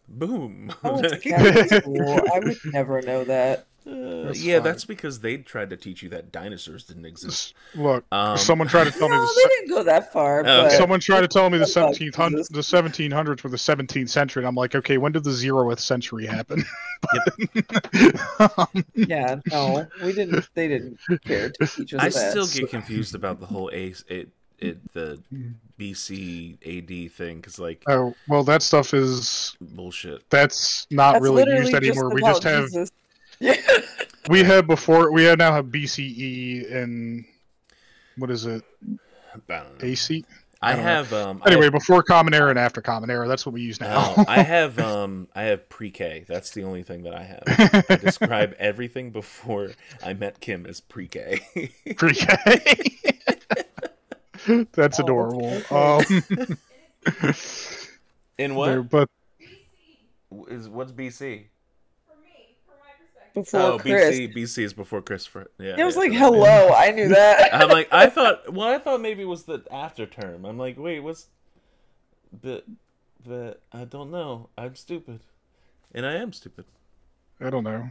Boom. I went to Catholic school. I would never know that. Uh, That's yeah, fine. that's because they tried to teach you that dinosaurs didn't exist. look, Um, someone tried to tell me No, the they se- didn't go that far. Oh, But okay. Someone tried to tell me the seventeenth hundred, Jesus. the seventeen hundreds were the seventeenth century, and I'm like, okay, when did the zeroth century happen? yeah, no, we didn't. They didn't care to teach us I that. still get confused about the whole A it it the BC AD thing because like oh well, that stuff is bullshit. that's not That's really used anymore. we just have Jesus. Yeah. we have before we have now have BCE and what is it I don't know. AC? I don't know. have um Anyway, have- before Common Era and after Common Era, that's what we use now. oh, I have um I have pre-K. That's the only thing that I have. I describe everything before I met Kim as pre-K. Pre-K. that's Oh, adorable. okay. Um, In there- what but is what's BC? Before oh, Chris. BC BC is before Christopher. Yeah, It was yeah, like, yeah. hello, I knew that. I'm like, I thought. Well, I thought maybe it was the after term. I'm like, wait, what's the the? I don't know. I'm stupid, and I am stupid. I don't know.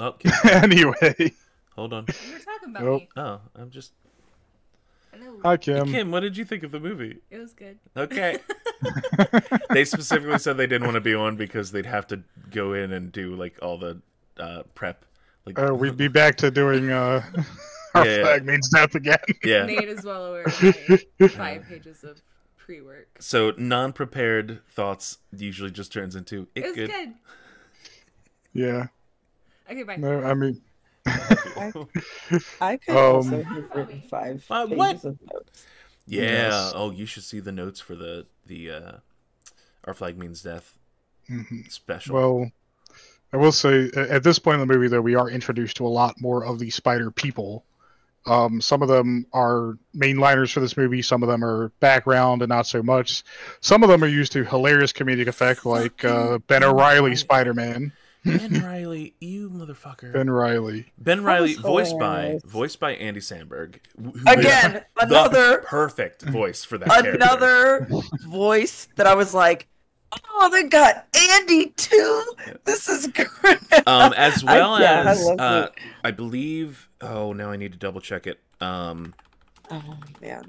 Oh, Kim, anyway, hold on. You were talking about Nope. me. Oh, I'm just. I know. hi Kim. Kim, what did you think of the movie? It was good. Okay. they specifically said they didn't want to be on because they'd have to go in and do like all the uh, prep. Like, Uh, we'd be back to doing uh, our Yeah, yeah. flag means death again. yeah. Nate is well aware of five pages of pre-work. So non-prepared thoughts usually just turns into it, It was good. good. yeah. Okay, bye. No, I mean, I could Um, also have written five Uh, pages what? of notes. Yeah. Yes. Oh, you should see the notes for the the uh Our Flag Means Death mhm. special. well, I will say at this point in the movie, though, we are introduced to a lot more of the spider people. Um, some of them are mainliners for this movie. Some of them are background and not so much. Some of them are used to hilarious comedic effect, like uh, Ben O'Reilly Spider Man. Ben Riley, you motherfucker. Ben Riley. Ben Riley, voiced by voiced by Andy Samberg. Again, another perfect voice for that character. another voice that I was like, oh, they got Andy too. This is great. um, as I- well yeah, I as loved uh. I believe. Oh, now I need to double check it. Um, oh man,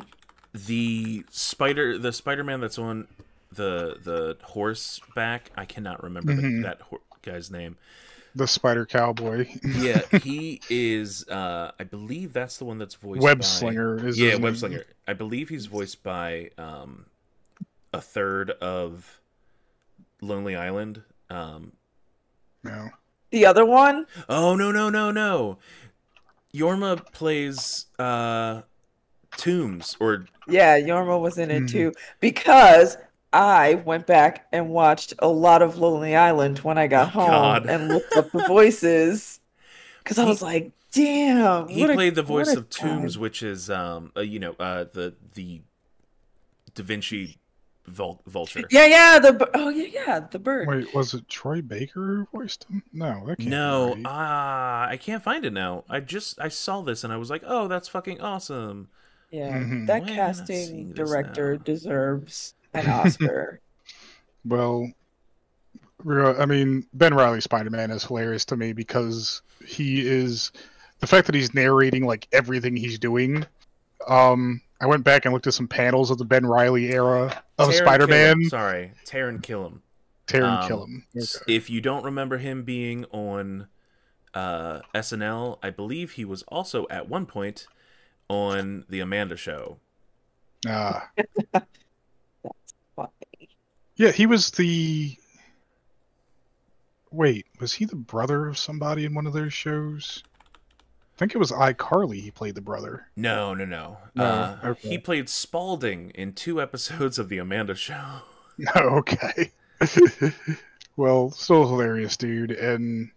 the spider, the Spider-Man that's on the the horseback. I cannot remember the, Mhm. that ho- guy's name. The Spider Cowboy. Yeah, he is. Uh, I believe that's the one that's voiced. Web by- Slinger is Yeah, Web. Slinger. I believe he's voiced by um, a third of Lonely Island. Um, No. the other one. oh no no no no! Jorma plays uh, Toomes or Yeah, Jorma was in it Mhm. too because I went back and watched a lot of Lonely Island when I got home God. and looked up the voices because I was like, "Damn!" he what a- played the voice what a of Toomes, guy. which is um, uh, you know uh, the the Da Vinci vul- vulture. Yeah, yeah, the oh yeah, yeah, the bird. Wait, was it Troy Baker who voiced him? No, that can't No, be right. ah, I can't find it now. I just I saw this and I was like, oh, that's fucking awesome. Yeah, Mhm. that Why am I not seeing casting director deserves an Oscar. Well, I mean, Ben Riley Spider Man is hilarious to me because he is the fact that he's narrating like everything he's doing. Um, I went back and looked at some panels of the Ben Riley era of Spider Man. Sorry, Taran Killam. Taran Um, Killam. S- Okay. If you don't remember him being on uh, SNL, I believe he was also at one point on the Amanda Show. Ah, Funny. yeah, he was the. Wait, was he the brother of somebody in one of those shows? I think it was iCarly. He played the brother. No, no, no. No, uh, okay. He played Spalding in two episodes of the Amanda Show. Okay. well, still hilarious, dude. And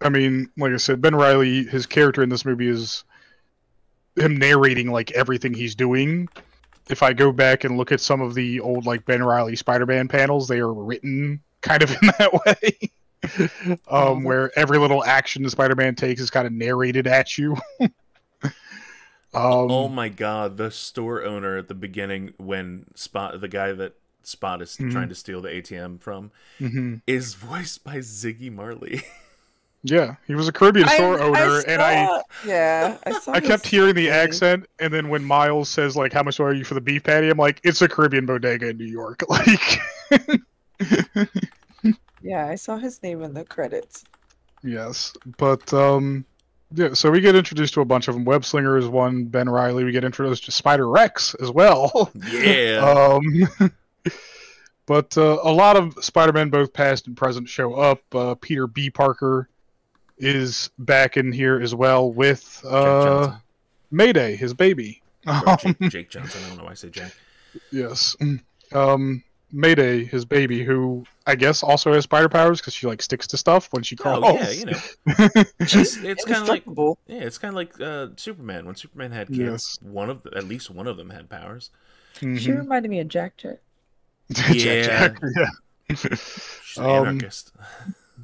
I mean, like I said, Ben Riley, his character in this movie is him narrating like everything he's doing. If I go back and look at some of the old like Ben Riley Spider-Man panels, they are written kind of in that way. Oh, um, where every little action Spider-Man takes is kind of narrated at you. um, oh my god, the store owner at the beginning when Spot the guy that Spot is Mhm. trying to steal the ATM from mhm. is voiced by Ziggy Marley. Yeah, he was a Caribbean store I- owner, and I yeah, I saw. I kept his hearing the accent, and then when Miles says like, "How much are you for the beef patty?" I'm like, "It's a Caribbean bodega in New York." Like, Yeah, I saw his name in the credits. yes, but um, yeah. So we get introduced to a bunch of them. Web Slinger is one. Ben Riley. We get introduced to Spider Rex as well. yeah. um, but uh, a lot of Spider-Man, both past and present, show up. Uh, Peter B. Parker is back in here as well with uh, Johnson. Mayday, his baby. Or Jake, Jake Johnson. I don't know why I say Jack. Yes. Um, Mayday, his baby, who I guess also has spider powers because she like sticks to stuff when she crawls. Oh yeah, you know. It's, it's kind of like Indestructible. yeah, it's kind of like uh, Superman. When Superman had kids, Yes. one of the, at least one of them had powers. She Mhm. reminded me of Jack Jet. Yeah. Jack, Jack, yeah. She's an Um, anarchist.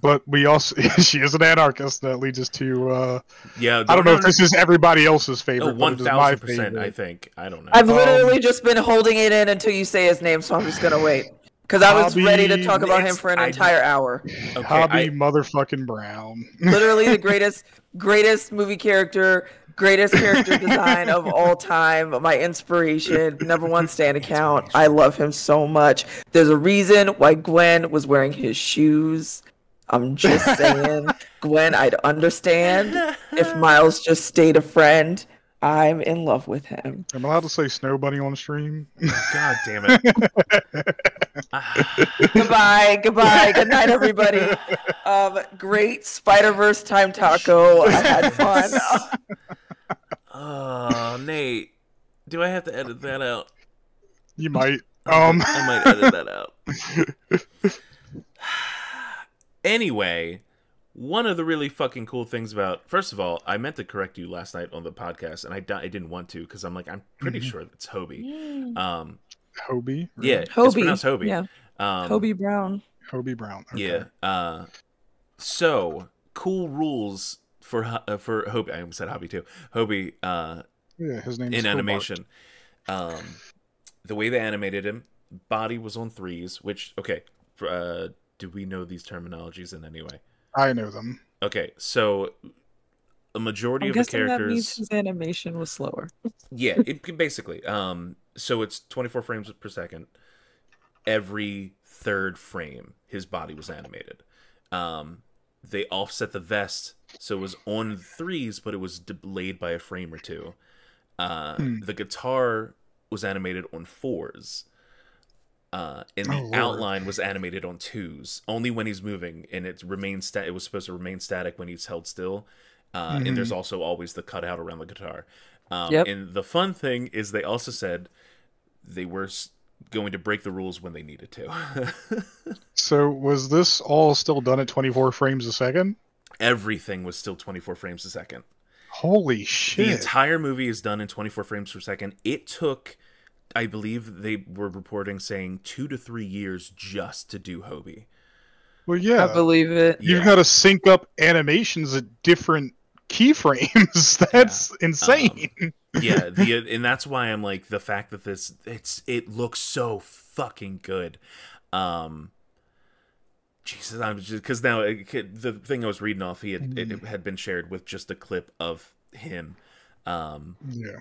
But we also she is an anarchist. That leads us to uh, Yeah, I don't know if this is everybody else's favorite. Oh, but one it is my thousand percent. favorite. I think. I don't know. I've Um, literally just been holding it in until you say his name, so I'm just gonna wait. Because I was Hobby- ready to talk about him for an I- entire hour. okay, Hobby I, motherfucking Brown. Literally the greatest, greatest movie character, greatest character design of all time. My inspiration, number one stand account. I love him so much. There's a reason why Gwen was wearing his shoes. I'm just saying, Gwen, I'd understand if Miles just stayed a friend. I'm in love with him. I'm allowed to say Snow Bunny on stream. God damn it. Goodbye, goodbye, good night, everybody. Um, great Spider Verse time taco. I had fun. oh, Nate. Do I have to edit that out? You might. Um. I might edit that out. Anyway, one of the really fucking cool things about first of all, I meant to correct you last night on the podcast, and I, di- I didn't want to because I'm like I'm pretty Mhm. sure it's Hobie. Um, Hobie. yeah, it's Hobie. pronounced Hobie. Yeah, Um, Hobie Brown. Hobie Brown. Okay. Yeah. Uh, so cool rules for Ho- uh, for Hobie. I almost said Hobby too. Hobie uh, Yeah, his name is in Hobart. animation. Um, the way they animated him, body was on threes. Which okay, uh, do we know these terminologies in any way? I know them. Okay, so a majority I'm of the guessing that means characters, his animation was slower. yeah, it, basically. Um, so it's 24 frames per second. Every third frame, his body was animated. Um, they offset the vest, so it was on threes, but it was delayed by a frame or two. Uh, Hmm. The guitar was animated on fours. Uh, and the Oh, outline was animated on twos, only when he's moving, and it remains sta- It was supposed to remain static when he's held still. Uh, And there's also always the cutout around the guitar. Um, Yep. And the fun thing is, they also said they were s- going to break the rules when they needed to. So was this all still done at 24 frames a second? Everything was still 24 frames a second. Holy shit! The entire movie is done in 24 frames per second. It took, I believe they were reporting saying two to three years just to do Hobie. well, yeah, I believe it. you've Yeah. got to sync up animations at different keyframes. That's insane. yeah the and that's why i'm like the fact that this it's it looks so fucking good um jesus i'm just because now it, the thing i was reading off he had it, it had been shared with just a clip of him um yeah.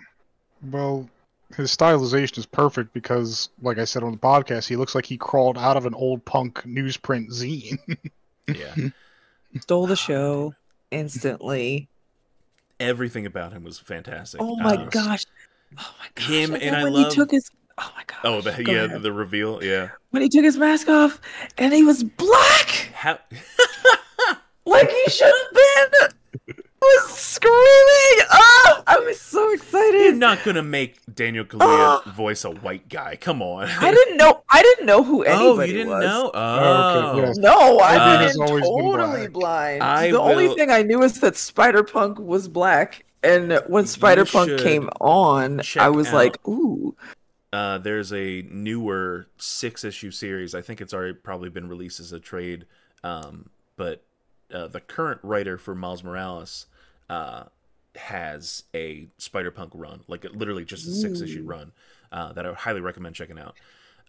Well, his stylization is perfect because, like I said on the podcast, he looks like he crawled out of an old punk newsprint zine. yeah Stole the show instantly. everything about him was fantastic Oh my Um, gosh. Oh my gosh. Him and and I when love- he took his Oh my gosh. oh the, Go yeah ahead. the reveal yeah when he took his mask off and he was black how like he should have been. I was screaming. Oh, I was so excited. you're not gonna make daniel kaluuya Ah. voice a white guy come on I didn't know. I didn't know who anybody oh you didn't was. know Oh, oh okay, yes. No, I've Uh, been He's been totally blind. I the only thing I knew is that Spider Punk was black, and when Spider Punk came on, I was out- like, "Ooh, uh, there's a newer six issue series. I think it's already probably been released as a trade. Um, but uh, the current writer for Miles Morales uh, has a Spider Punk run, like it, literally just a six issue run uh, that I would highly recommend checking out.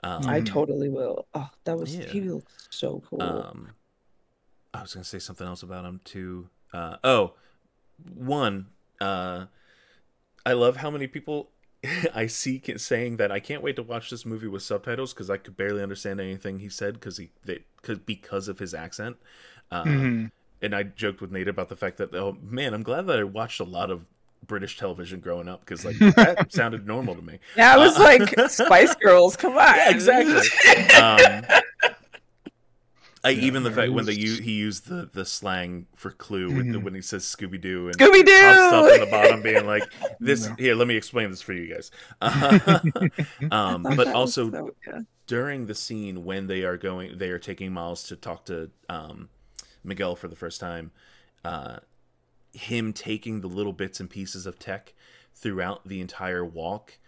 Um, I totally will." Oh, that was Yeah. he looked so cool. um, I was gonna say something else about him too. Uh, oh, one. Uh, I love how many people I see can, saying that I can't wait to watch this movie with subtitles because I could barely understand anything he said because he they, cause, because of his accent. Uh, Mhm. And I joked with Nate about the fact that oh man, I'm glad that I watched a lot of British television growing up because like that sounded normal to me. yeah, I was uh, like, "Spice Girls, come on!" Yeah, exactly. um, I Yeah, even the fact it when they was- he used the the slang for Clue with the, Mhm. when he says Scooby Doo and Scooby pops up in the bottom being like this. No. Here, let me explain this for you guys. um, but also during the scene when they are going, they are taking Miles to talk to um, Miguel for the first time. Uh, him taking the little bits and pieces of tech throughout the entire walk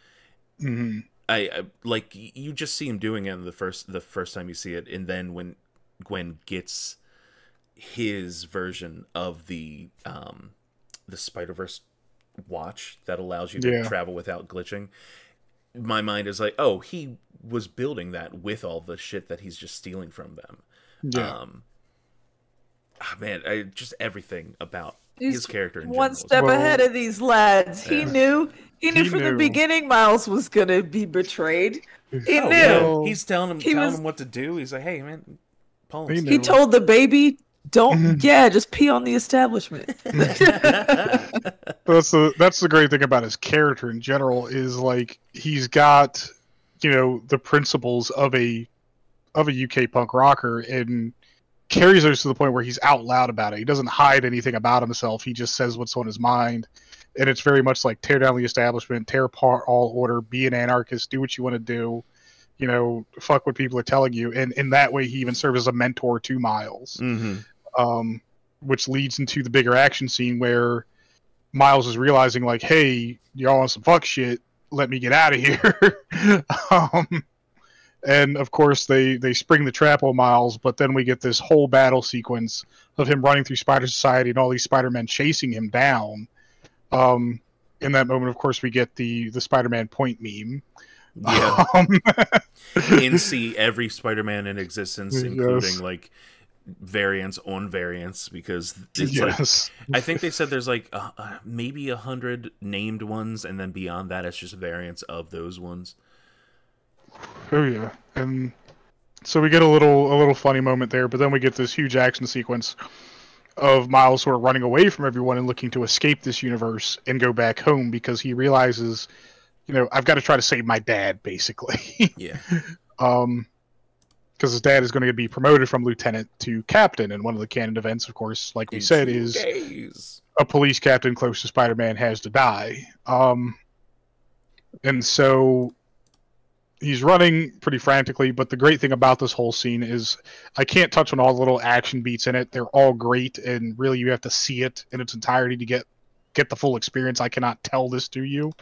Mhm. I, I like you just see him doing it the first the first time you see it, and then when Gwen gets his version of the um the Spider Verse watch that allows you to Yeah. travel without glitching, my mind is like, oh, he was building that with all the shit that he's just stealing from them. Yeah. Um, ah, man, I, just everything about He's his character in One general step Well- ahead of these lads. He knew. He knew He from the beginning Miles was gonna be betrayed. He Oh, knew. yeah. Well, He's telling him He telling was- him what to do. He's like, hey man, Paul. He He told the baby, "Don't, yeah, just pee on the establishment." that's the that's the great thing about his character in general is like he's got you know the principles of a of a UK punk rocker and carries those to the point where he's out loud about it. He doesn't hide anything about himself. He just says what's on his mind. And it's very much like tear down the establishment, tear apart all order, be an anarchist, do what you want to do, you know, fuck what people are telling you. And in that way he even serves as a mentor to Miles hmm um, which leads into the bigger action scene where Miles is realizing like, "Hey, y'all on some fuck shit. Let me get out of here." um, and of course they they spring the trap on Miles, but then we get this whole battle sequence of him running through Spider Society and all these Spider-Men chasing him down. Um, in that moment, of course, we get the the Spider-Man point meme. Yeah. Um, and see every Spider-Man in existence, Yes. including like variants on variants, because it's like yes. I think they said there's like uh, uh, maybe a hundred named ones, and then beyond that, it's just variants of those ones. Oh yeah, and so we get a little a little funny moment there, but then we get this huge action sequence of Miles sort of running away from everyone and looking to escape this universe and go back home because he realizes, you know, I've got to try to save my dad, basically. Yeah, um, because his dad is going to be promoted from lieutenant to captain, and one of the canon events, of course, like we In said, is days. a police captain close to Spider-Man has to die. Um, and so he's running pretty frantically. But the great thing about this whole scene is I can't touch on all the little action beats in it. They're all great, and really you have to see it in its entirety to get get the full experience. I cannot tell this to you.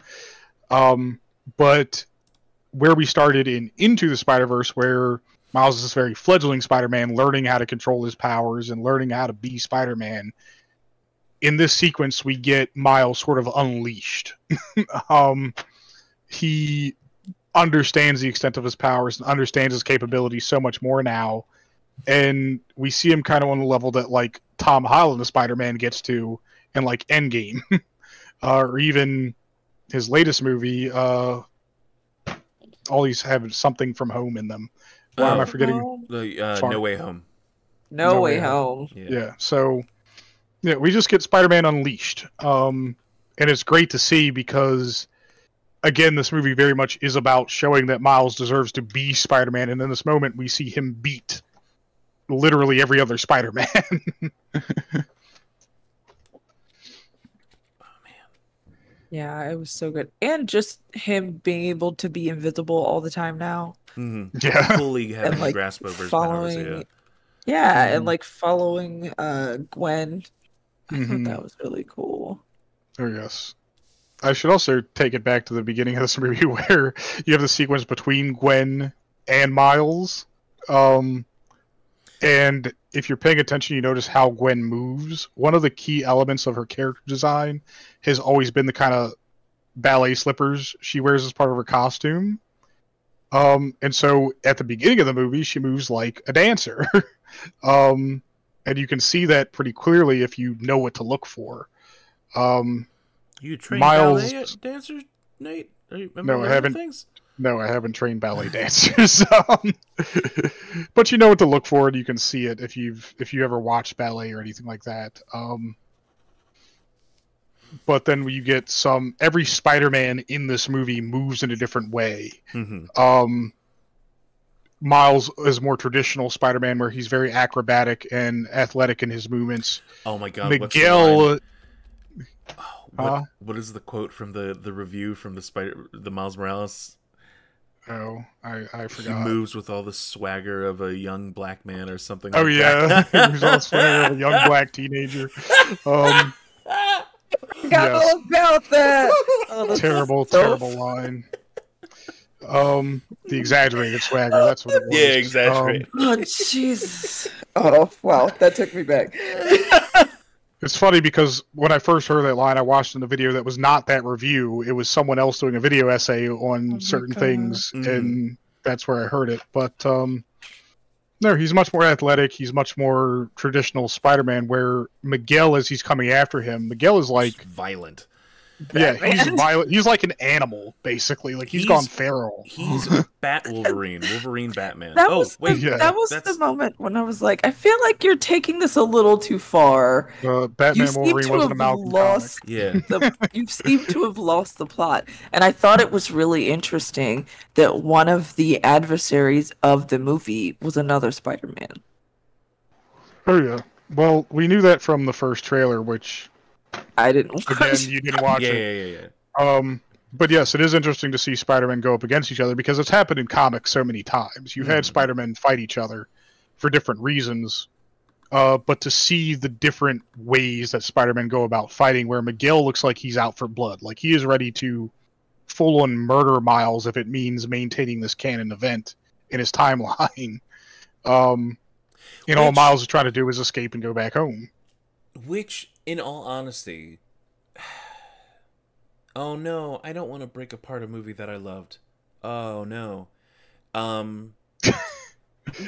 Um, but where we started in Into the Spider Verse, where Miles is this very fledgling Spider-Man, learning how to control his powers and learning how to be Spider-Man in this sequence we get Miles sort of unleashed. um, he understands the extent of his powers and understands his capabilities so much more now, and we see him kind of on the level that like Tom Holland, the Spider-Man, gets to in like Endgame, uh, or even his latest movie. Uh, all these have something from home in them. Why am I Oh. forgetting? The uh, Far- No Way Home. no No way way home. Yeah. yeah so yeah we just get spider-man unleashed um and it's great to see because again this movie very much is about showing that miles deserves to be spider-man and in this moment we see him beat literally every other spider-man oh man, Yeah, it was so good. And just him being able to be invisible all the time now. hmm yeah Fully having like grasp over his powers. Yeah. yeah, and Mhm. like following uh Gwen. I Mhm. thought that was really cool. oh yes i should also take it back to the beginning of this movie where you have the sequence between gwen and miles um and if you're paying attention you notice how gwen moves. One of the key elements of her character design has always been the kind of ballet slippers she wears as part of her costume. Um and so at the beginning of the movie she moves like a dancer. Um and you can see that pretty clearly if you know what to look for. Um You train Miles- ballet dancers, Nate? Are you, No, I haven't. Things? No, I haven't trained ballet dancers. um, but you know what to look for, and you can see it if you've if you ever watched ballet or anything like that. Um, but then you get some every Spider-Man in this movie moves in a different way. hmm Um, Miles is more traditional Spider-Man, where he's very acrobatic and athletic in his movements. Oh my god. what's the line? Miguel, Oh, what, Huh? what is the quote from the the review from the Spider the Miles Morales? oh, I I He forgot. moves with all the swagger of a young black man or something. Oh like yeah, that. he was on swagger of a young black teenager. Um, Forgot Yes. all about that. Oh, terrible, so terrible line. Um, the exaggerated swagger. That's what it was. Yeah, exaggerate. Oh Jesus! Oh wow, that took me back. It's funny because when I first heard that line, I watched in the video that was not that review. It was someone else doing a video essay on my certain God. things, Mhm. and that's where I heard it. But um, no, he's much more athletic. He's much more traditional Spider-Man. Where Miguel, as he's coming after him, Miguel is like Just violent. Yeah, he's violent. He's like an animal, basically. Like he's He's- gone feral. He's Bat Wolverine, Wolverine Batman. That oh was wait, the, yeah, that was that's- the moment when I was like, I feel like you're taking this a little too far. Uh, Batman you seem Wolverine to wasn't a have Malcolm lost yeah. the you seem to have lost the plot. And I thought it was really interesting that one of the adversaries of the movie was another Spider-Man. Oh yeah. Well, we knew that from the first trailer, which I didn't watch. again you didn't watch yeah, it. yeah, yeah, yeah. Um, but yes, it is interesting to see Spider-Man go up against each other because it's happened in comics so many times. You've had Mhm. Spider-Man fight each other for different reasons. Uh, but to see the different ways that Spider-Man go about fighting, where Miguel looks like he's out for blood, like he is ready to full-on murder Miles if it means maintaining this canon event, in his timeline. Um, you know, all Miles is trying to do is escape and go back home. Which, in all honesty, oh no, I don't want to break apart a movie that I loved. Oh no, um,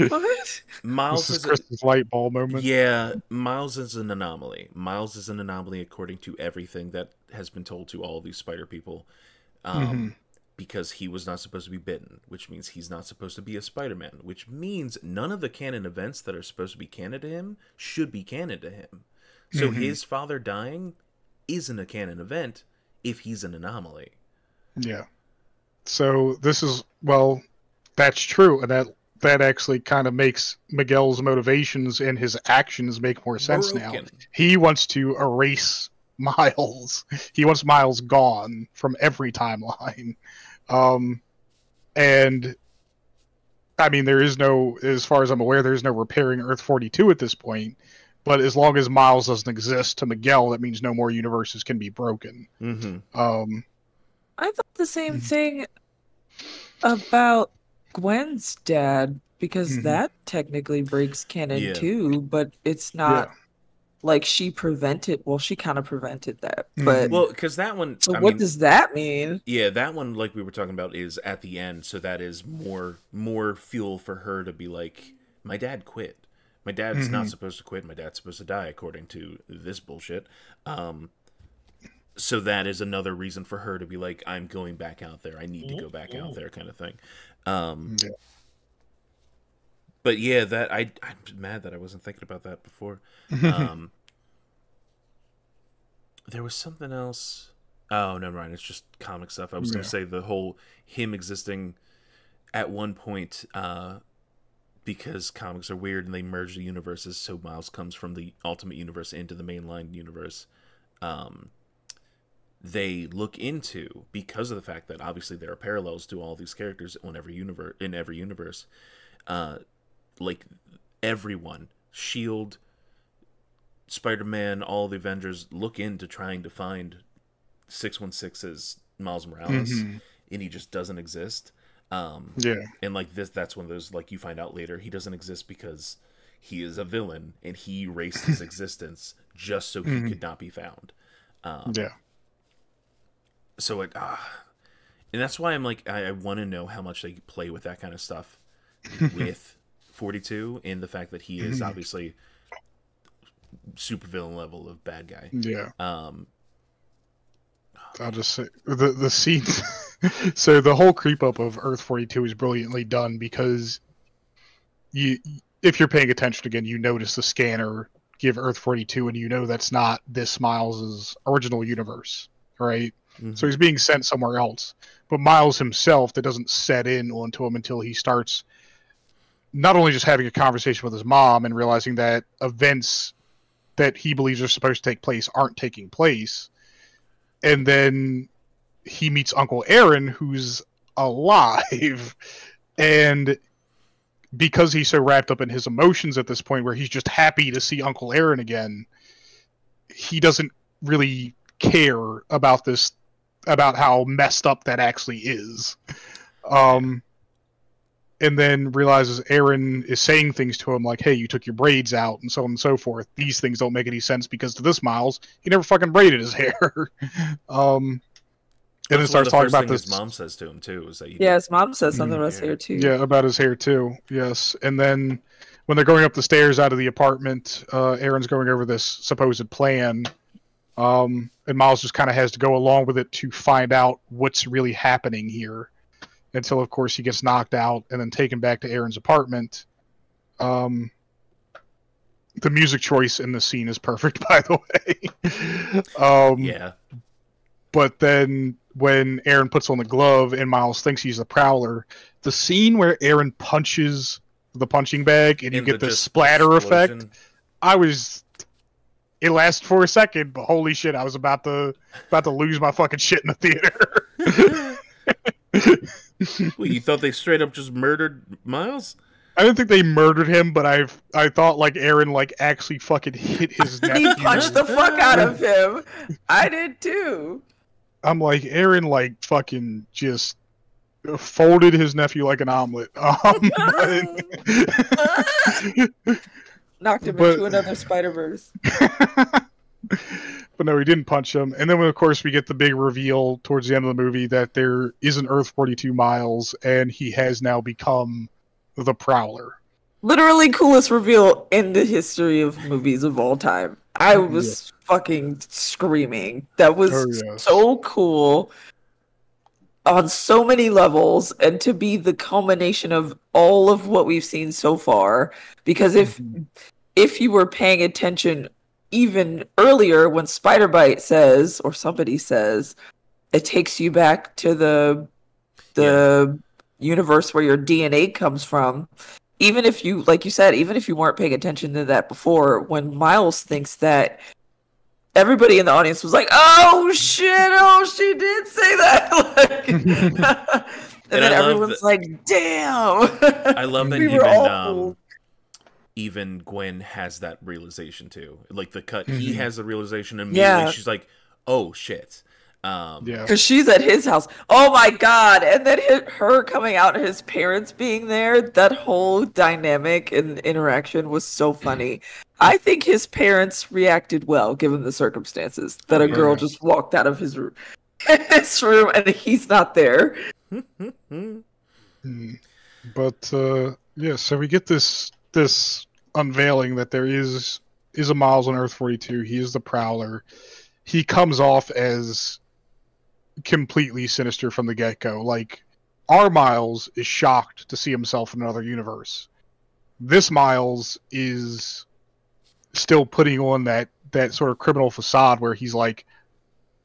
What? Miles This is is a, Christmas light ball moment. yeah, Miles is an anomaly. Miles is an anomaly according to everything that has been told to all these spider people. Um, Mm-hmm. Because he was not supposed to be bitten, which means he's not supposed to be a Spider-Man, which means none of the canon events that are supposed to be canon to him should be canon to him. So Mhm. his father dying isn't a canon event if he's an anomaly. Yeah. So this is well, that's true, and that that actually kind of makes Miguel's motivations and his actions make more sense now. He wants to erase Miles. He wants Miles gone from every timeline. Um, and I mean, there is no, as far as I'm aware, there is no repairing Earth 42 at this point. But as long as Miles doesn't exist to Miguel, that means no more universes can be broken. hmm Um, I thought the same Mhm. thing about Gwen's dad because Mhm. that technically breaks canon Yeah. too, but it's not like she prevented. Well, she kind of prevented that, Mhm. but Well, because that one, so I what mean, does that mean? yeah, that one, like we were talking about, is at the end, so that is more more fuel for her to be like, my dad quit. My dad's not Mhm. supposed to quit. My dad's supposed to die, according to this bullshit. Um, so that is another reason for her to be like, I'm going back out there. I need to go back out there, kind of thing. Um, Yeah. but yeah, that I I'm mad that I wasn't thinking about that before. um, there was something else. Oh, never mind. It's just comic stuff. I was going to say the whole him existing at one point uh, because comics are weird and they merge the universes. So Miles comes from the Ultimate Universe into the mainline universe. Um, they look into because of the fact that obviously there are parallels to all these characters in every universe. In every universe, uh, like everyone, Shield, Spider-Man, all the Avengers look into trying to find 616's Miles Morales Mhm. and he just doesn't exist. Um Yeah. and like this that's one of those like you find out later he doesn't exist because he is a villain and he erased his existence just so he Mhm. could not be found. Um Yeah. so it ah and that's why I'm like I, I want to know how much they play with that kind of stuff with 42 and the fact that he is Mhm. obviously super villain level of bad guy. Yeah. Um I'll just say the the scene. so the whole creep up of Earth forty two is brilliantly done because you, if you're paying attention again, you notice the scanner give Earth forty two, and you know that's not this Miles's original universe, right? mhm. So he's being sent somewhere else. But Miles himself, that doesn't set in onto him until he starts not only just having a conversation with his mom and realizing that events that he believes are supposed to take place aren't taking place. And then he meets Uncle Aaron, who's alive. And because he's so wrapped up in his emotions at this point, where he's just happy to see Uncle Aaron again, he doesn't really care about this about how messed up that actually is. Um, and then realizes Aaron is saying things to him like, "Hey, you took your braids out," and so on and so forth. These things don't make any sense because to this Miles, he never fucking braided his hair. um, and then That's one starts talking about things this. his mom says to him too is that you Yeah, his mom says something about his hair too. Yeah, about his hair too. Yes, and then when they're going up the stairs out of the apartment, uh, Aaron's going over this supposed plan, um, and Miles just kind of has to go along with it to find out what's really happening here. Until, of course, he gets knocked out and then taken back to Aaron's apartment. Um, the music choice in the scene is perfect, by the way. um, yeah but then when Aaron puts on the glove and Miles thinks he's the Prowler, the scene where Aaron punches the punching bag and you get the the just splatter effect, I was. It lasted for a second, but holy shit, I was about to about to lose my fucking shit in the theater. Wait, you thought they straight up just murdered Miles? I didn't think they murdered him, but I I thought like Aaron like actually fucking hit his neck. He punched the fuck out of him. I did too. I'm like Aaron like fucking just folded his nephew like an omelet. Um, but- Knocked him But- into another Spider Verse. but no, he didn't punch him. And then, of course, we get the big reveal towards the end of the movie that there is an Earth 42 miles, and he has now become the Prowler. Literally coolest reveal in the history of movies of all time. I was fucking screaming. That was Oh, yes. so cool on so many levels and to be the culmination of all of what we've seen so far because if mm-hmm. if you were paying attention even earlier when spider byte says or somebody says it takes you back to the the universe where your dna comes from even if you like you said even if you weren't paying attention to that before when miles thinks that everybody in the audience was like oh shit oh she did say that like, and, then I love everyone's like damn I love that we even were all um, even Gwen has that realization too. Like the cut, he Mhm. has the realization immediately. Yeah. She's like, "Oh shit." Um, Yeah. because she's at his house. Oh my god! And then hit her coming out, his parents being there. That whole dynamic and interaction was so funny. I think his parents reacted well, given the circumstances. That a Yeah. girl just walked out of his room, his room, and he's not there. Hmm. Mm. But uh, yeah, so we get this this unveiling that there is is a Miles on Earth 42. He is the Prowler. He comes off as completely sinister from the get go. Like our Miles is shocked to see himself in another universe. This Miles is still putting on that that sort of criminal facade where he's like,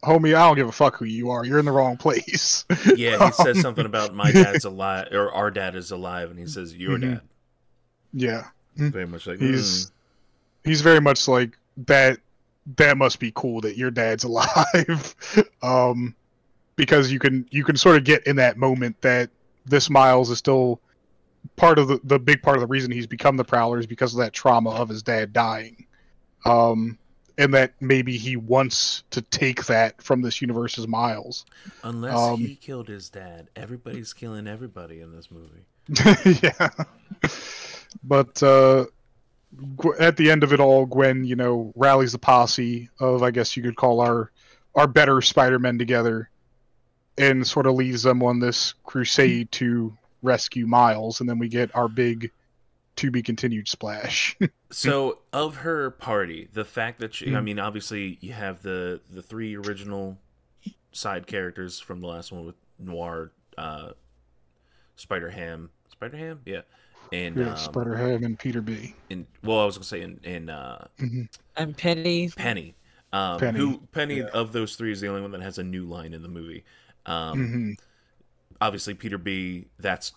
"Homie, I don't give a fuck who you are. You're in the wrong place." yeah, he says something about my dad's alive or our dad is alive, and he says your Mhm. dad. yeah. Very much like He's "Mm." he's very much like that that must be cool that your dad's alive um because you can you can sort of get in that moment that this miles is still part of the the big part of the reason he's become the prowler is because of that trauma of his dad dying um and that maybe he wants to take that from this universe's miles unless um, he killed his dad, everybody's killing everybody in this movie. yeah. But uh, at the end of it all, Gwen, you know, rallies the posse of, I guess you could call our our better Spider-Men together, and sort of leads them on this crusade to rescue Miles, and then we get our big to be continued splash. So of her party, the fact that she, I Mhm. mean, obviously you have the the three original side characters from the last one with Noir, uh, Spider Ham, Spider Ham, yeah, and yeah, um, Spider Ham and Peter B. And well, I was gonna say in in uh, And Penny. Penny, um, Penny, who Penny yeah. of those three is the only one that has a new line in the movie. Um, hmm obviously Peter B. That's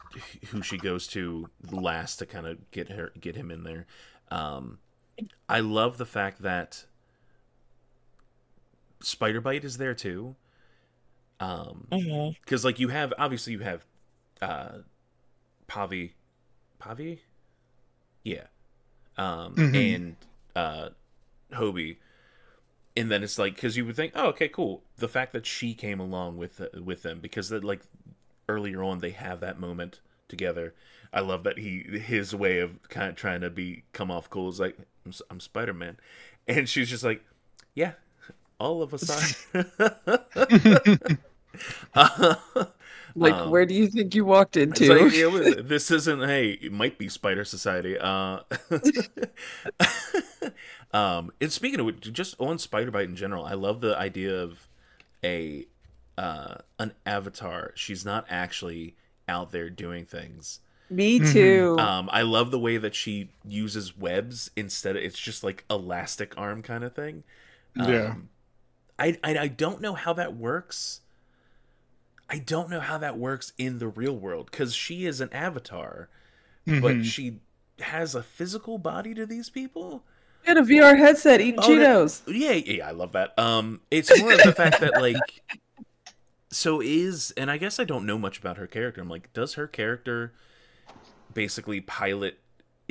who she goes to last to kind of get her get him in there. Um, I love the fact that Spider Byte is there too. Um, because like you have obviously you have uh, Pavi, Pavi, yeah, um, Mhm. and uh, Hobie. And then it's like because you would think, oh, okay, cool. The fact that she came along with uh, with them because that like earlier on they have that moment together. I love that he his way of kind of trying to be come off cool is like I'm, I'm Spider Man, and she's just like, yeah, all of us are. Like, Um, where do you think you walked into? like, yeah, well, this isn't. Hey, it might be Spider Society. Uh, um, and speaking of which, just on Spider Byte in general, I love the idea of a uh an avatar. She's not actually out there doing things. Me Mhm. too. Um, I love the way that she uses webs instead. Of, it's just like elastic arm kind of thing. Yeah. Um, I, I I don't know how that works. I don't know how that works in the real world because she is an avatar, but Mhm. she has a physical body to these people. Get a VR headset eating Oh, that- Cheetos. Yeah, yeah, I love that. Um, it's more of the fact that like, so is, and I guess I don't know much about her character. I'm like, does her character basically pilot i-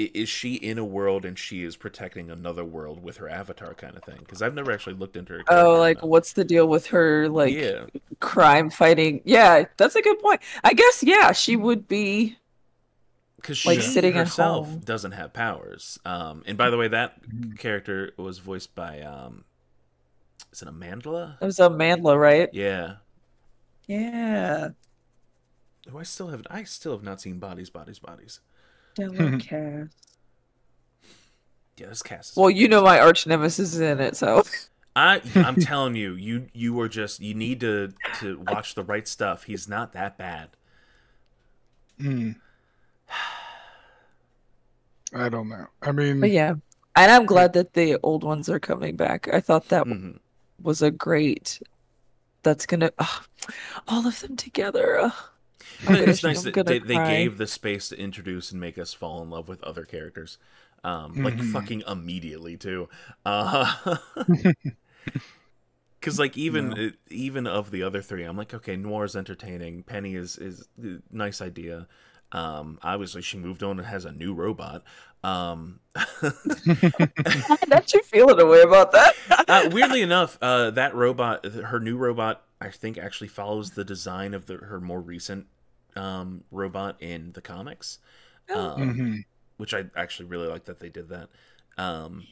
is she in a world and she is protecting another world with her avatar kind of thing? Because I've never actually looked into her. Oh, like enough. what's the deal with her like yeah, crime fighting? Yeah, that's a good point. I guess yeah, she would be because like, she sitting at herself home. doesn't have powers. Um, and by the way, that Mhm. character was voiced by um, is it a Amandla? it was Amandla, right? Yeah. Yeah. Oh, I still haven't. I still have not seen Bodies, Bodies, Bodies. Stellar cast. Yeah, this cast. Is Well, you know my arch nemesis is in it, so I I'm telling you, you you are just you need to to watch the right stuff. He's not that bad. Hmm. I don't know. I mean, but yeah. And I'm glad that the old ones are coming back. I thought that Mhm. was a great. That's gonna ugh, all of them together. ugh. I'm It's nice that they, they gave the space to introduce and make us fall in love with other characters, um, like Mhm. fucking immediately too. Uh, Because like even Yeah. uh, even of the other three, I'm like, okay, Noir is entertaining. Penny is is a nice idea. Um, obviously, she moved on and has a new robot. Um, That you feeling a way about that? uh, weirdly enough, uh, that robot, her new robot, I think actually follows the design of the, her more recent um, robot in the comics, um, mhm. which I actually really like that they did that. Um,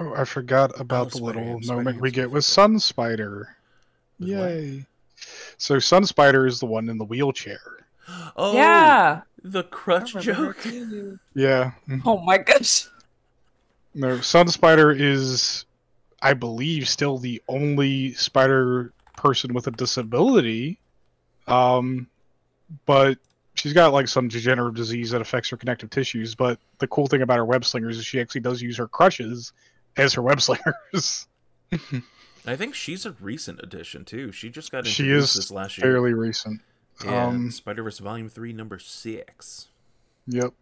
oh, I forgot about Oh, the Spider-Ham, little Spider-Ham's moment we my get with. Sun Spider. With what? Yay! So Sun Spider is the one in the wheelchair. oh, yeah. the crutch joke. Yeah. Oh my gosh. No, Sun Spider is, I believe, still the only spider person with a disability. Um, but she's got like some degenerative disease that affects her connective tissues. But the cool thing about her web slingers is she actually does use her crutches as her web slingers. I think she's a recent addition too. She just got She is this last year. Fairly recent. Yeah, Um, Spider Verse Volume Three, Number Six. Yep.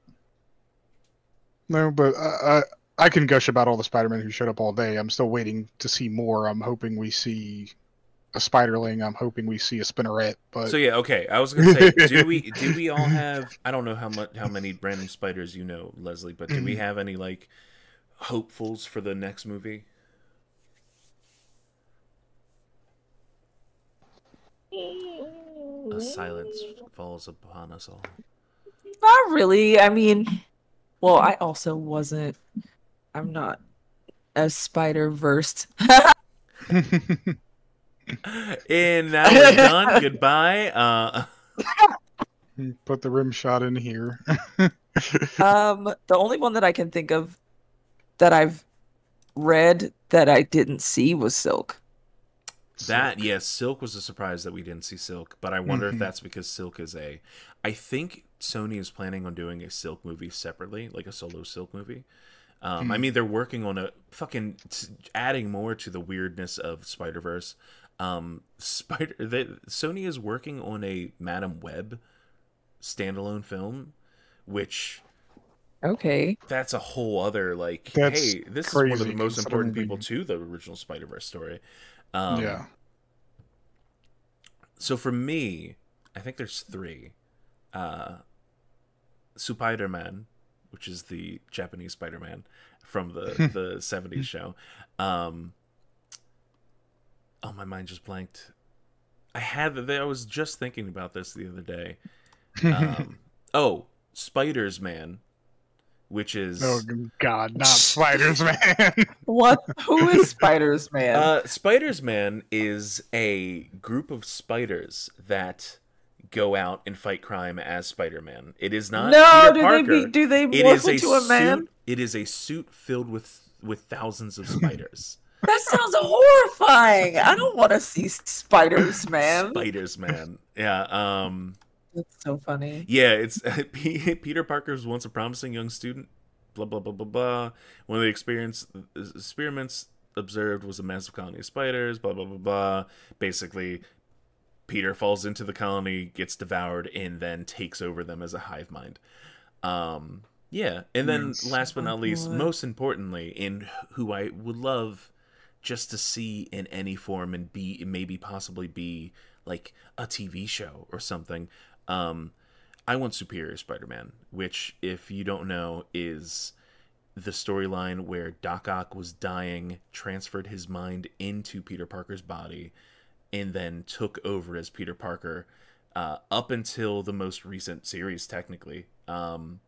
No, but I, I I can gush about all the Spider-Man who showed up all day. I'm still waiting to see more. I'm hoping we see a Spiderling. I'm hoping we see a Spinneret. But So yeah, okay. I was gonna say, do we do we all have? I don't know how much how many random spiders you know, Leslie, but do we Mhm. have any like hopefuls for the next movie? A silence falls upon us all. Not really. I mean, well, I also wasn't. I'm not as spider versed. And now we're done. Goodbye. Uh, put the rim shot in here. um, the only one that I can think of that I've read that I didn't see was Silk. that yes, Silk was a surprise that we didn't see Silk, but I wonder Mhm. if that's because Silk is a. I think Sony is planning on doing a Silk movie separately, like a solo Silk movie. Um, I Hmm. mean, they're working on a fucking adding more to the weirdness of Spider Verse. Um, Spider, they, Sony is working on a Madame Web standalone film, which Okay. that's a whole other like. That's hey, this is one of the most important people to the original Spider Verse story. Um, yeah. So for me, I think there's three. Uh, Spider Man, which is the Japanese Spider Man from the the '70s show. Um, oh, my mind just blanked. I had. I was just thinking about this the other day. Um, oh, Spiders Man, which is oh God, not spiders, man. What? Who is Spiders Man? Uh, Spiders Man is a group of spiders that go out and fight crime as Spider Man. It is not no, Peter do Parker. they be, do they it morph is a into a man? suit. It is a suit filled with with thousands of spiders. That sounds horrifying. I don't want to see spiders, man. Spiders Man. Yeah. Um. That's so funny. Yeah. It's Peter Parker was once a promising young student. Blah blah blah blah blah. One of the experience experiments observed was a massive colony of spiders. Blah blah blah blah. Basically, Peter falls into the colony, gets devoured, and then takes over them as a hive mind. Um, yeah, and then Yes. last but not Oh, least, boy. most importantly, in who I would love just to see in any form and be maybe possibly be like a TV show or something. Um, I want Superior Spider-Man, which, if you don't know, is the storyline where Doc Ock was dying, transferred his mind into Peter Parker's body, and then took over as Peter Parker uh, up until the most recent series, technically, um,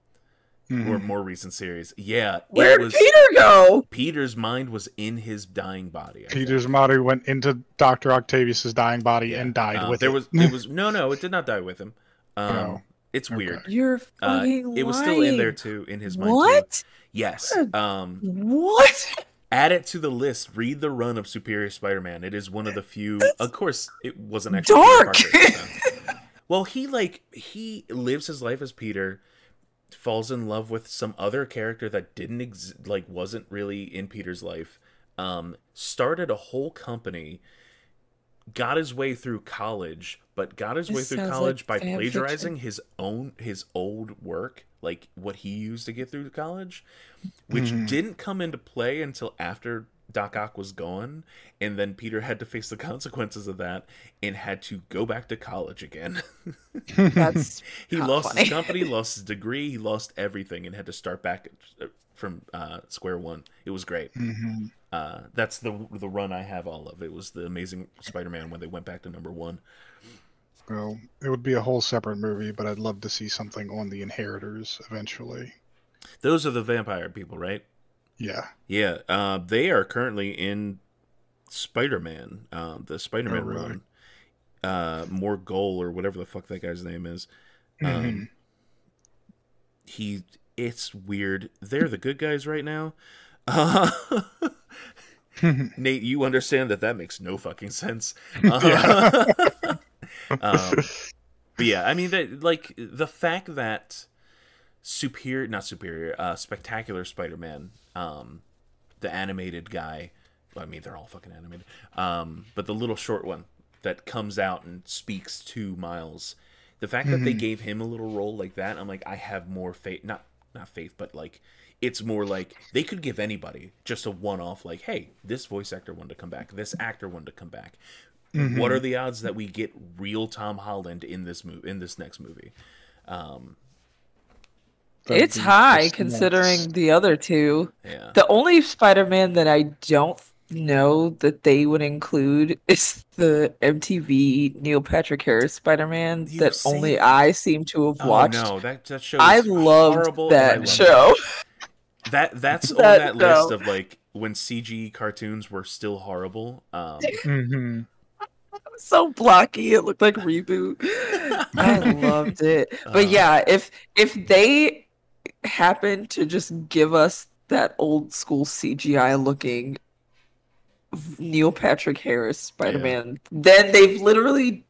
Mhm. or more recent series. Yeah, where did was Peter go? Peter's mind was in his dying body. I think. Peter's body went into Doctor Octavius's dying body Yeah. and died Uh, with there it. was it was no no it did not die with him. Um, Oh, it's okay. weird. You're Uh, fucking it was still in there too in his mind. Too. What? Yes. What Um, What? add it to the list. Read the run of Superior Spider-Man. It is one of the few. Of course, it wasn't actually Peter Dark. Parker. so. well, he like he lives his life as Peter, falls in love with some other character that didn't ex- like wasn't really in Peter's life. Um, started a whole company. Got his way through college, but got his This way through college like by fan plagiarizing his own his old work, like what he used to get through college, which Mhm. didn't come into play until after Doc Ock was gone, and then Peter had to face the consequences of that and had to go back to college again. That's he lost funny. his company, lost his degree, he lost everything, and had to start back from uh, square one. It was great. Mhm. Uh, that's the the run I have all of. It was the Amazing Spider-Man when they went back to number one. Well, it would be a whole separate movie, but I'd love to see something on the Inheritors eventually. Those are the vampire people, right? Yeah. Yeah, uh, they are currently in Spider-Man, um, the Spider-Man Oh, really? run. Uh, more goal or whatever the fuck that guy's name is. Um, Mhm. he, it's weird. They're the good guys right now. Uh, Nate, you understand that that makes no fucking sense. Uh, um, but yeah, I mean, that like the fact that superior, not superior, uh, spectacular Spider-Man, um, the animated guy. Well, I mean, they're all fucking animated. Um, but the little short one that comes out and speaks to Miles, the fact that they Mhm. gave him a little role like that, I'm like, I have more faith. Not not faith, but like it's more like they could give anybody just a one-off. Like, hey, this voice actor wanted to come back. This actor wanted to come back. Mhm. What are the odds that we get real Tom Holland in this move in this next movie? Um, it's be high just considering nuts. the other two. yeah. The only Spider-Man that I don't know that they would include is the MTV Neil Patrick Harris Spider-Man You that say only. I seem to have Oh watched. no, that that show. I is loved horrible, and I that show. That that's on That that list of like when CG cartoons were still horrible. Um, Mhm. so blocky. It looked like ReBoot. I loved it. Uh. But yeah, if if they happen to just give us that old school CGI looking Neil Patrick Harris Spider-Man, then they've literally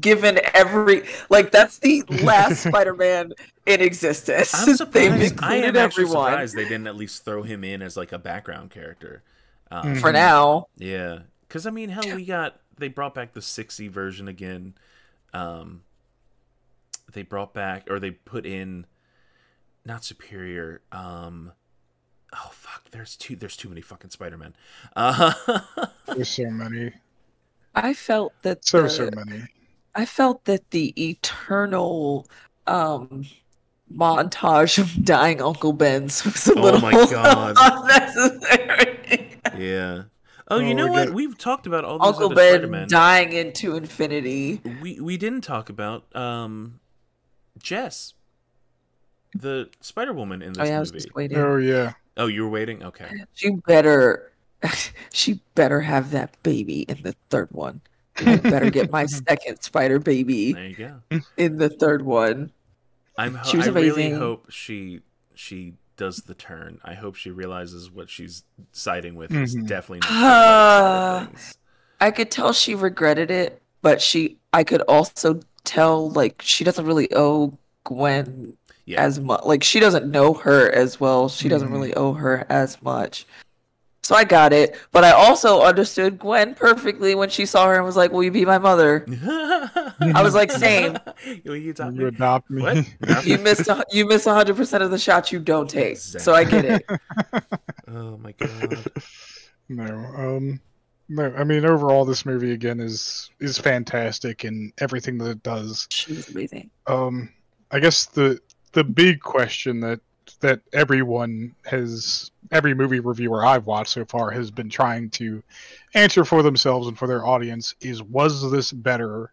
given every like that's the last Spider-Man in existence. I'm They've surprised. I am everyone surprised they didn't at least throw him in as like a background character. Um, Mhm. for now. Yeah, because I mean, hell, we got they brought back the 60 version again. Um, they brought back or they put in not superior. Um, oh fuck, there's too there's too many fucking Spider Men. Uh, There's so many. I felt that So, the, so many. I felt that the eternal um montage of dying Uncle Ben's was a Oh little my God. unnecessary. yeah. Oh, you Oh, know what? got- We've talked about all these Uncle Ben Spider-Men. dying into infinity. we we didn't talk about um Jess, the Spider Woman in Oh this yeah, I was movie. just waiting. Oh yeah. Oh, you were waiting. Okay. She better she better have that baby in the third one. I better get my second spider baby There you go. in the third one. I'm. Ho- She was I really hope she she does the turn. I hope she realizes what she's siding with is Mhm. definitely not the right side of things. I could tell she regretted it, but she I could also tell like she doesn't really owe Gwen Yeah. as much. Like she doesn't know her as well. She doesn't Mhm. really owe her as much. So I got it, but I also understood Gwen perfectly when she saw her and was like, "Will you be my mother?" I was like, "Same. Will you adopt You me? adopt me. What? You missed a, you miss hundred percent of the shots you don't take." So I get it. Oh my god. No, um, no. I mean, overall, this movie again is is fantastic and everything that it does. She was amazing. Um, I guess the the big question that that everyone has every movie reviewer I've watched so far has been trying to answer for themselves and for their audience is was this better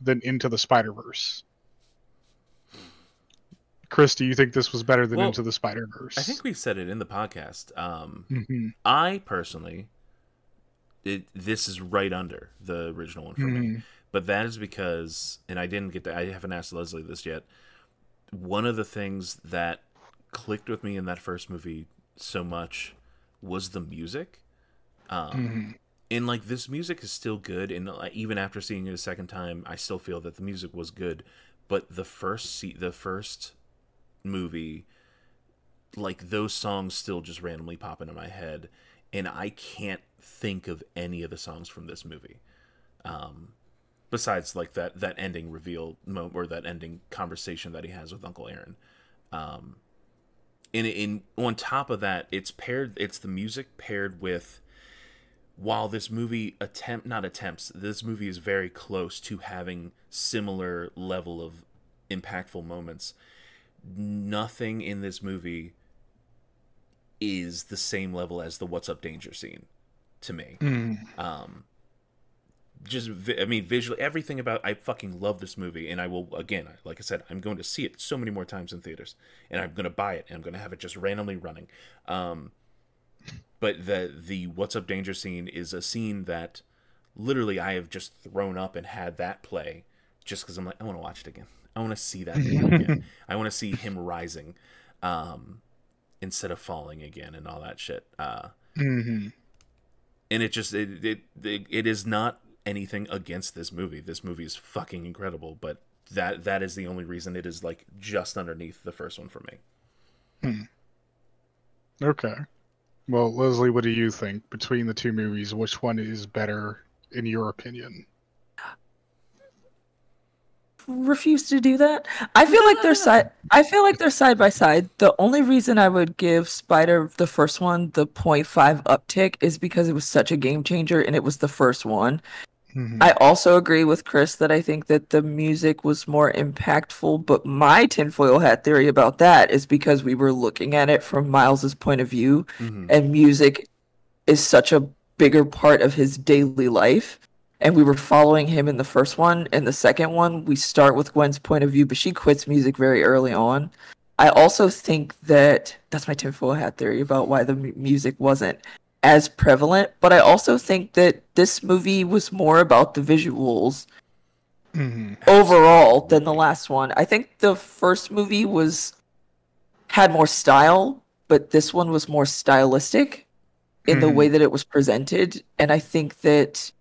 than Into the Spider Verse? Chris, do you think this was better than Well, Into the Spider Verse? I think we said it in the podcast. Um, hmm I personally, it, this is right under the original one for me. Mhm. But that is because, and I didn't get to, I haven't asked Leslie this yet. One of the things that clicked with me in that first movie so much was the music. Um, Mhm. and like this music is still good, and uh, even after seeing it a second time, I still feel that the music was good. But the first se- the first movie, like those songs still just randomly pop into my head, and I can't think of any of the songs from this movie. Um, besides like that that ending reveal mo- or that ending conversation that he has with Uncle Aaron. Um, in in on top of that, it's paired. It's the music paired with. While this movie attempt not attempts, this movie is very close to having similar level of impactful moments. Nothing in this movie is the same level as the "What's Up Danger" scene to me Mhm. um just i mean visually everything about i fucking love this movie and i will again like i said i'm going to see it so many more times in theaters and i'm going to buy it and i'm going to have it just randomly running. Um but the the what's up danger scene is a scene that literally i have just thrown up and had that play just because i'm like i want to watch it again. I want to see that again. I want to see him rising um instead of falling again and all that shit. Uh Mhm. and it just it, it it it is not anything against this movie. This movie is fucking incredible, but that that is the only reason it is like just underneath the first one for me. Hmm. Okay. Well, Leslie, what do you think between the two movies? Which one is better in your opinion? refuse to do that. I feel like they're side. I feel like they're side by side. The only reason I would give Spider the first one the 0.5 uptick is because it was such a game changer and it was the first one. Mhm. I also agree with Chris that I think that the music was more impactful, but my tinfoil hat theory about that is because we were looking at it from Miles's point of view, Mhm. and music is such a bigger part of his daily life. And we were following him in the first one. In the second one, we start with Gwen's point of view, but she quits music very early on. I also think that that's my tinfoil hat theory about why the mu- music wasn't as prevalent. But I also think that this movie was more about the visuals Mhm. overall than the last one. I think the first movie was had more style, but this one was more stylistic in the Mhm. way that it was presented, and I think that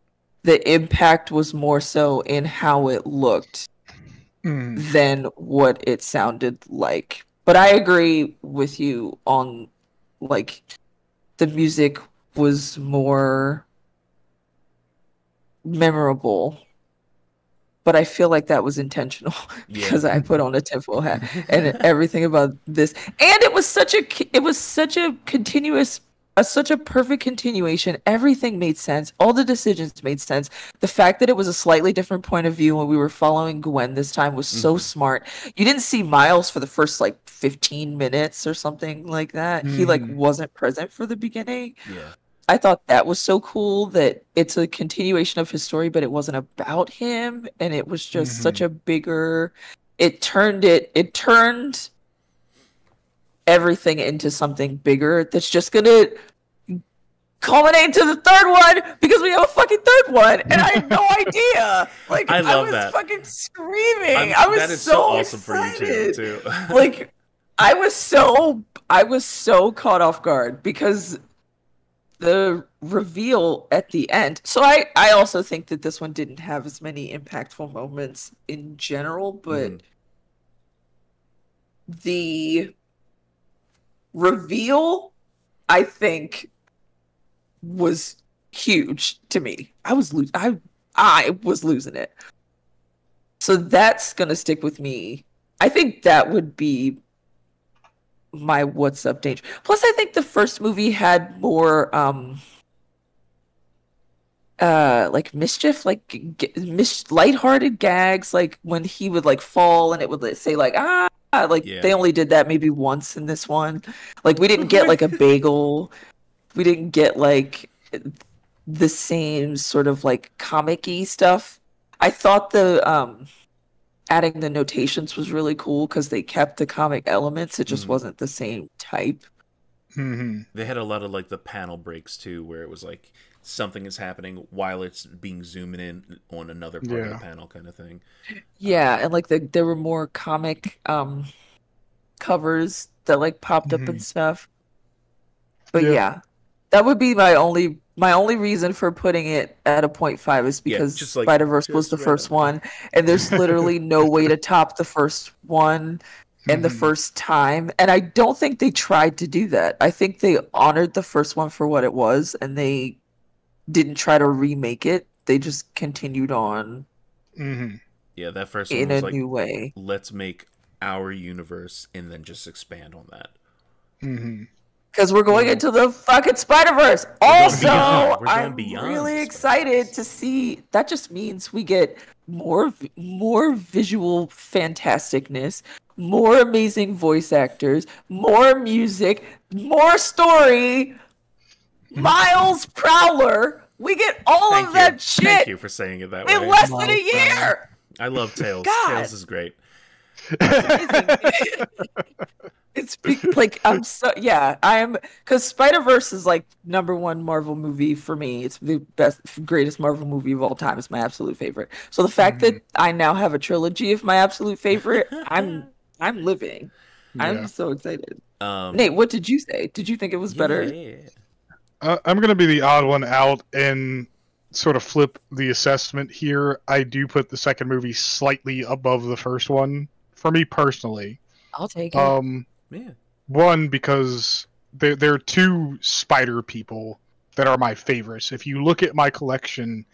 the impact was more so in how it looked Mhm. than what it sounded like. But I agree with you on like the music was more memorable. But I feel like that was intentional Yeah. because I put on a tinfoil hat and everything about this, and it was such a it was such a continuous, a, such a perfect continuation. Everything made sense. All the decisions made sense. The fact that it was a slightly different point of view when we were following Gwen this time was so Mhm. smart. You didn't see Miles for the first like 15 minutes or something like that. He like Mhm. wasn't present for the beginning. Yeah. I thought that was so cool that it's a continuation of his story, but it wasn't about him, and it was just such mm-hmm. a bigger. It turned it. It turned everything into something bigger. That's just gonna culminate to the third one because we have a fucking third one, and I had no idea. Like I love was that. fucking screaming. I'm- I was that is so, so awesome excited for you too. too. like I was so I was so caught off guard because the reveal at the end. So I I also think that this one didn't have as many impactful moments in general, but Mhm. the reveal I think was huge to me. I was lo- I I was losing it. So that's going to stick with me. I think that would be my what's up danger. Plus I think the first movie had more um uh like mischief like g- mis- lighthearted gags like when he would like fall and it would say like ah like Yeah. they only did that maybe once in this one like we didn't get like a bagel we didn't get like the same sort of like comic-y stuff i thought the um adding the notations was really cool because they kept the comic elements it just Mhm. wasn't the same type hmm They had a lot of like the panel breaks too, where it was like something is happening while it's being zoomed in on another part of the panel, kind of thing. Yeah, and like the there were more comic um covers that like popped up Mhm. and stuff. But Yeah. yeah. that would be my only my only reason for putting it at a point five is because just, like, Spider Verse was the right first up. one, and there's literally no way to top the first one and the Mhm. first time. And I don't think they tried to do that. I think they honored the first one for what it was, and they didn't try to remake it. They just continued on hmm Yeah, that first one in a was like, new way. let's make our universe and then just expand on that. hmm Because we're going Yeah. into the fucking Spider Verse. Also, beyond- we're going I'm beyond really excited to see. That just means we get more, more visual fantasticness, more amazing voice actors, more music, more story. Miles Prowler. We get all Thank of you. that shit Thank you for saying it that in way. less than a Miles Prowler. year. I love Tails. God. Tails is great. it's be- like I'm so yeah I'm because Spider Verse is like number one Marvel movie for me. It's the best, greatest Marvel movie of all time. It's my absolute favorite. So the fact that I now have a trilogy of my absolute favorite, I'm I'm living. I'm so excited. Um, Nate, what did you say? Did you think it was better? yeah, yeah, yeah. Uh, I'm gonna be the odd one out and sort of flip the assessment here. I do put the second movie slightly above the first one for me personally. I'll take it. Um, Yeah. one because there there are two spider people that are my favorites. If you look at my collection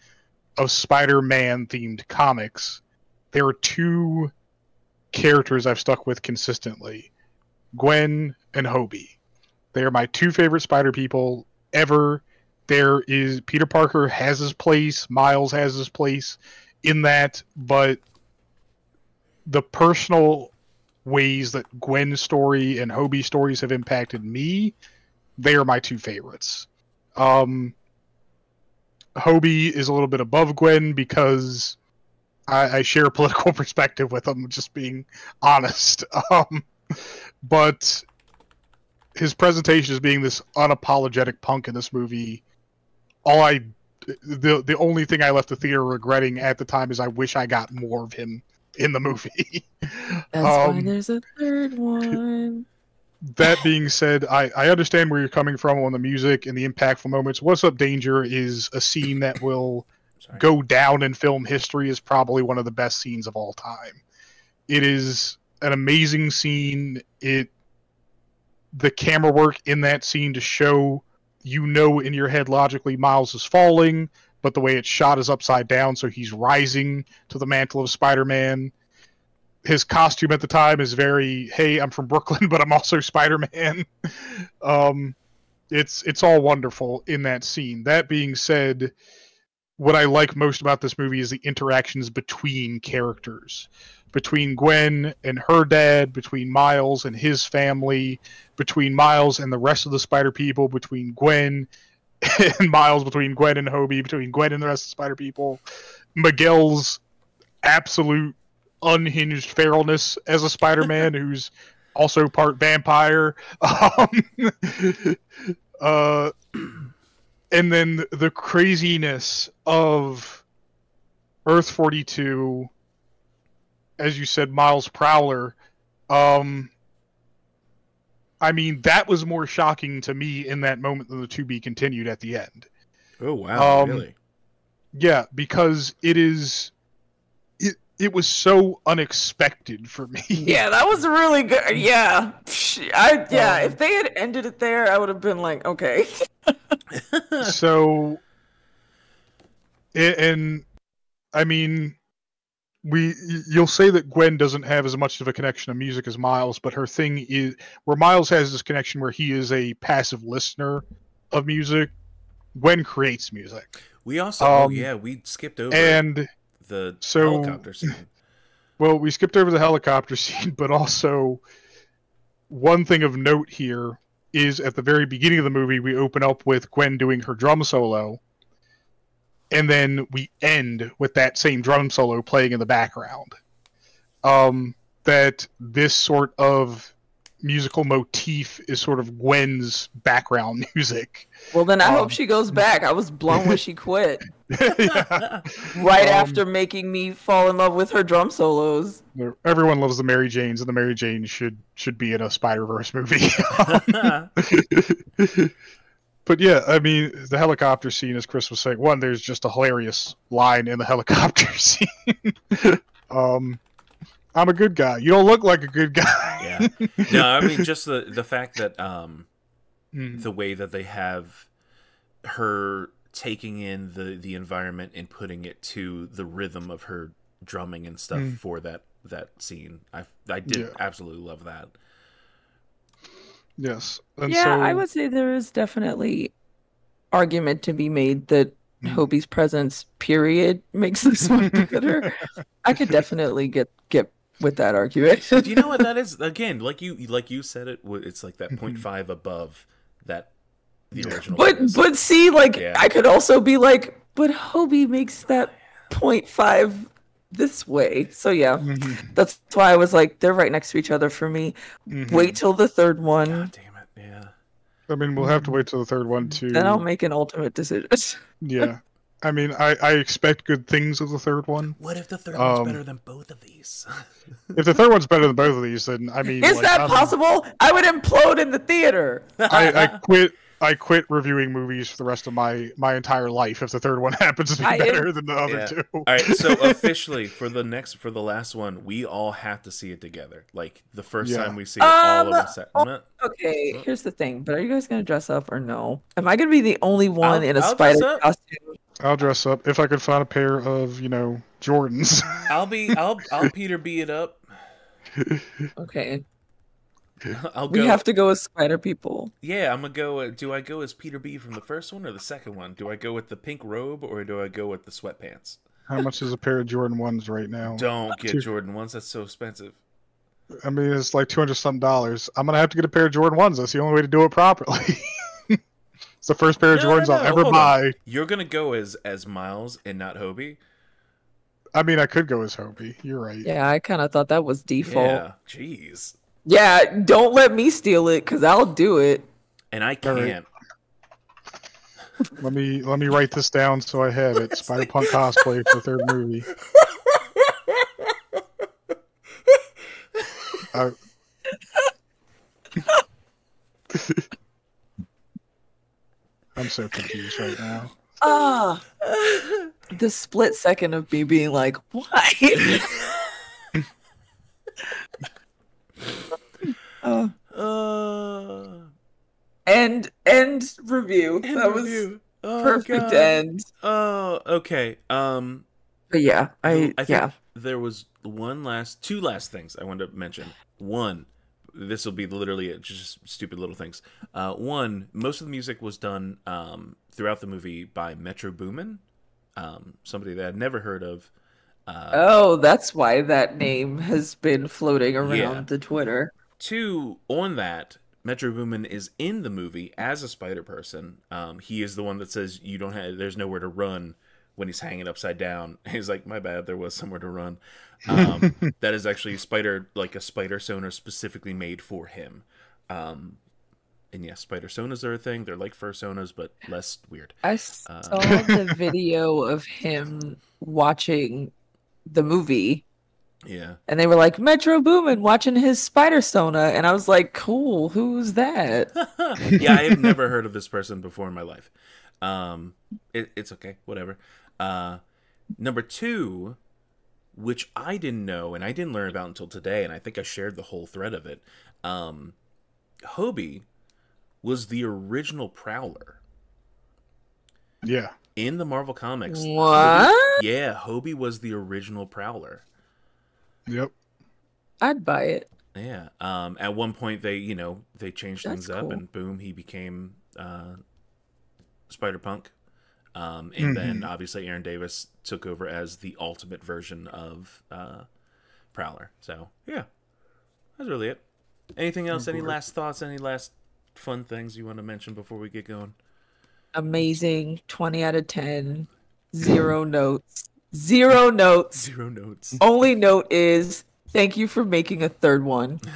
of Spider-Man themed comics, there are two characters I've stuck with consistently: Gwen and Hobie. They are my two favorite Spider people ever. There is Peter Parker has his place, Miles has his place in that, but the personal ways that Gwen's story and Hobie's stories have impacted me, they are my two favorites. Um, Hobie is a little bit above Gwen because I, I share a political perspective with him, just being honest. Um, but his presentation as being this unapologetic punk in this movie, all I the the only thing I left the theater regretting at the time is I wish I got more of him in the movie. That's why um, there's a third one. that being said, I, I understand where you're coming from on the music and the impactful moments. What's Up Danger is a scene that will go down in film history is probably one of the best scenes of all time. It is an amazing scene. It the camera work in that scene to show you know in your head logically Miles is falling, but the way it's shot is upside down, so he's rising to the mantle of Spider-Man. His costume at the time is very, hey, I'm from Brooklyn, but I'm also Spider-Man. um, it's it's all wonderful in that scene. That being said, what I like most about this movie is the interactions between characters, between Gwen and her dad, between Miles and his family, between Miles and the rest of the Spider People, between Gwen and Miles, between Gwen and Hobie, between Gwen and the rest of Spider People, Miguel's absolute unhinged feralness as a Spider-Man who's also part vampire. Um, uh, and then the craziness of Earth 42, as you said, Miles Prowler. Um, I mean, that was more shocking to me in that moment than the to be continued at the end. Oh wow, Um, really? Yeah, because it is. It it was so unexpected for me. Yeah, that was really good. Yeah, I yeah. Um, if they had ended it there, I would have been like, okay. so a- and i mean we you'll say that gwen doesn't have as much of a connection to music as miles but her thing is where miles has this connection where he is a passive listener of music gwen creates music We also, oh Um, yeah, we skipped over And the so- helicopter scene. well, we skipped over the helicopter scene, but also one thing of note here is at the very beginning of the movie, we open up with Gwen doing her drum solo, and then we end with that same drum solo playing in the background. Um, that this sort of musical motif is sort of Gwen's background music. Well, then I Um, hope she goes back. I was blown when she quit. yeah. Right Um, after making me fall in love with her drum solos. Everyone loves the Mary Janes, and the Mary Janes should should be in a Spider Verse movie. But yeah, I mean, the helicopter scene, as Chris was saying, one, there's just a hilarious line in the helicopter scene. um, I'm a good guy. You don't look like a good guy. yeah. No, I mean just the the fact that um Mm. the way that they have her taking in the the environment and putting it to the rhythm of her drumming and stuff Mm. for that that scene. I I did Yeah. absolutely love that. Yes. And yeah, so, I would say there is definitely argument to be made that Mm. Hobie's presence, period, makes this one better. I could definitely get get with that argument. Do you know what that is? Again, like you like you said it, it's like that Mhm. 0.5 above that the original. But is. but see, like Yeah. I could also be like, but Hobie makes that 0.5 this way. So yeah, Mhm, that's why I was like, they're right next to each other for me. mhm. Wait till the third one, God damn it! Yeah. I mean, we'll have to wait till the third one to. then I'll make an ultimate decision. Yeah. I mean, I, I expect good things of the third one. What if the third one's Um, better than both of these? If the third one's better than both of these, then I mean, Is like, that I'm- possible? I would implode in the theater. I, I quit. I quit reviewing movies for the rest of my my entire life if the third one happens to be I am- better than the other Yeah. two. All right, so officially for the next for the last one, we all have to see it together. Like the first Yeah. time we see it, all of Um, us. At, Okay, here's the thing. But are you guys gonna dress up or no? Am I gonna be the only one I'll- in a I'll spider costume? I'll dress up if I could find a pair of you know Jordans. I'll be I'll I'll Peter B it up. Okay, I'll go. we have to go as spider people. Yeah, I'm gonna go. uh, Do I go as Peter B from the first one or the second one? Do I go with the pink robe or do I go with the sweatpants? How much is a pair of Jordan ones right now? Don't get Two- Jordan ones. That's so expensive. I mean, it's like two hundred some dollars. I'm gonna have to get a pair of Jordan ones. That's the only way to do it properly. it's the first pair of No, no, Jordans no, I'll ever hold on. buy. You're gonna go as as Miles and not Hobie. I mean, I could go as Hobie. You're right. Yeah, I kind of thought that was default. Yeah. Jeez. Yeah, don't let me steal it because I'll do it. And I can't. Let me let me write this down so I have it. Spider Punk cosplay for third movie. I- I'm so confused right now. Ah, the split second of me being like, why? Uh, Uh, end end review. end that was. Oh, perfect God. end. Oh, okay. Um, But yeah, I, I think yeah. there was one last, two last things I wanted to mention. One, this will be literally just stupid little things. Uh, one, most of the music was done um, throughout the movie by Metro Boomin, um, somebody that I'd never heard of. Uh, Oh, that's why that name has been floating around Yeah. the Twitter. Two, on that, Metro Boomin is in the movie as a Spider Person. Um, he is the one that says you don't have, there's nowhere to run when he's hanging upside down. He's like, my bad, there was somewhere to run. Um, that is actually spider, like a spider sona specifically made for him. Um, and yes, spider sonas are a thing. They're like fursonas, but less weird. I saw Uh, the video of him watching the movie, Yeah. and they were like Metro Boomin watching his Spider Sona, and I was like, "Cool, who's that?" yeah, I have never heard of this person before in my life. Um, it, it's okay, whatever. Uh, number two, which I didn't know and I didn't learn about until today, and I think I shared the whole thread of it. Um, Hobie was the original Prowler Yeah. in the Marvel comics. What? Yeah, Hobie was the original Prowler. Yep. I'd buy it. Yeah. Um, at one point, they you know they changed That's things up, cool. and boom, he became uh, Spider Punk. Um, and then obviously Aaron Davis took over as the ultimate version of uh, Prowler. So yeah, that's really it. Anything else? Any last thoughts? Any last fun things you want to mention before we get going? Amazing. 20 out of 10. Zero notes. Zero notes. Zero notes. Only note is thank you for making a third one.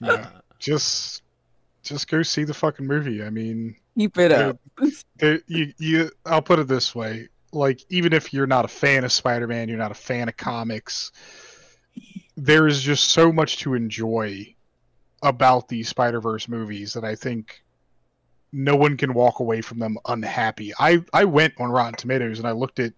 Yeah. just just go see the fucking movie. I mean, Keep it up. there, you you I'll put it this way. Like even if you're not a fan of Spider-Man, you're not a fan of comics, there is just so much to enjoy about these Spider-Verse movies that I think no one can walk away from them unhappy. I I went on Rotten Tomatoes and I looked at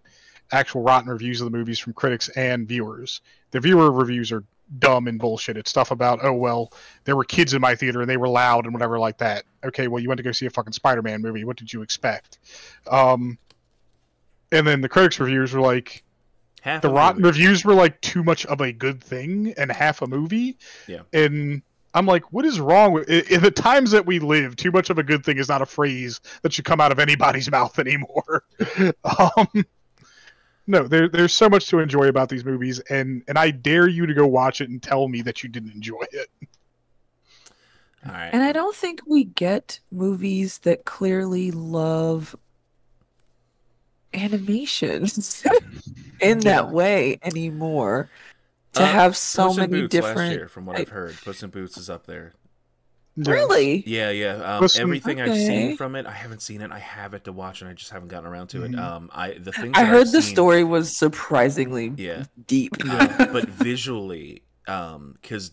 actual rotten reviews of the movies from critics and viewers. The viewer reviews are dumb and bullshit. It's stuff about, oh well, there were kids in my theater and they were loud and whatever like that. Okay, well you went to go see a fucking Spider-Man movie. What did you expect? Um, and then the critics reviews were like, Half the rotten movie. reviews were like too much of a good thing and half a movie. Yeah. And I'm like, what is wrong with in in the times that we live? Too much of a good thing is not a phrase that should come out of anybody's mouth anymore. um, no, there, there's so much to enjoy about these movies, and and I dare you to go watch it and tell me that you didn't enjoy it. All right. And I don't think we get movies that clearly love animations in that way anymore. To Uh, have so Puss many Boots last different. year, from what I- I've heard, Puss in Boots is up there. Really? Yeah, yeah. Um, Puss in- everything I've seen from it, I haven't seen it. I have it to watch, and I just haven't gotten around to it. Mhm. Um, I the things I heard I've the seen- story was surprisingly Yeah, deep. uh, but visually, um, because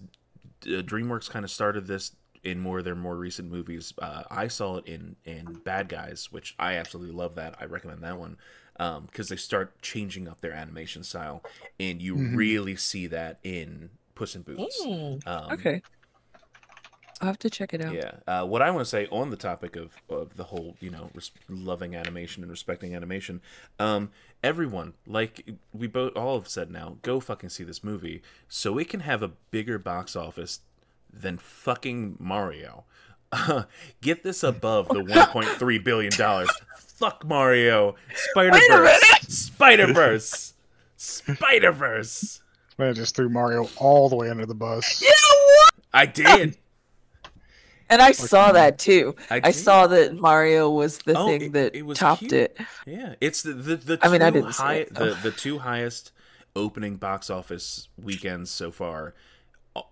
DreamWorks kind of started this in more of their more recent movies. Uh, I saw it in in Bad Guys, which I absolutely love. That I recommend that one because they start changing up their animation style, and you Mhm. really see that in Puss in Boots. Mm, Um, okay. I'll have to check it out. Yeah. Uh, what I want to say on the topic of, of the whole, you know, res- loving animation and respecting animation, um, everyone, like we both all have said now, go fucking see this movie so it can have a bigger box office than fucking Mario. Get this above the 1.3 billion dollars. Fuck Mario. Spider Verse. Spider Verse. Spider Verse. I just threw Mario all the way under the bus. You know what? I did. And I saw that too. I, I saw that Mario was the Oh, thing it- that it was topped cute. it. Yeah, it's the the, the I mean, I two didn't high it, the, the two highest opening box office weekends so far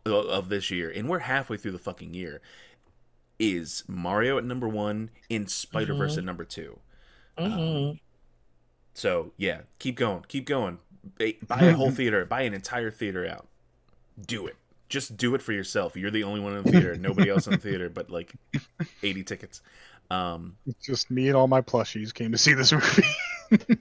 of this year, and we're halfway through the fucking year. Is Mario at number one, in Spider Verse Mm-hmm. at number two. Mhm. So yeah, keep going, keep going. Buy a whole theater, buy an entire theater out. Do it. Just do it for yourself. You're the only one in the theater. Nobody else in the theater, but like eighty tickets. Um, Just me and all my plushies came to see this movie.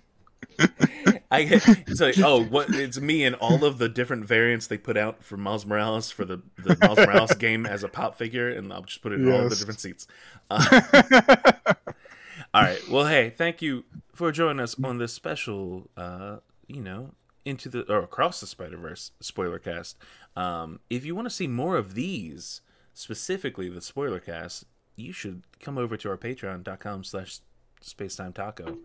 I it's like oh what it's me and all of the different variants they put out for Miles Morales for the the Miles Morales game as a pop figure and I'll just put it in all the different seats. Uh, all right. Well, hey, thank you for joining us on this special uh, you know, into the or across the Spider-Verse spoiler cast. Um if you want to see more of these, specifically the spoiler cast, you should come over to our patreon.com slash spacetime taco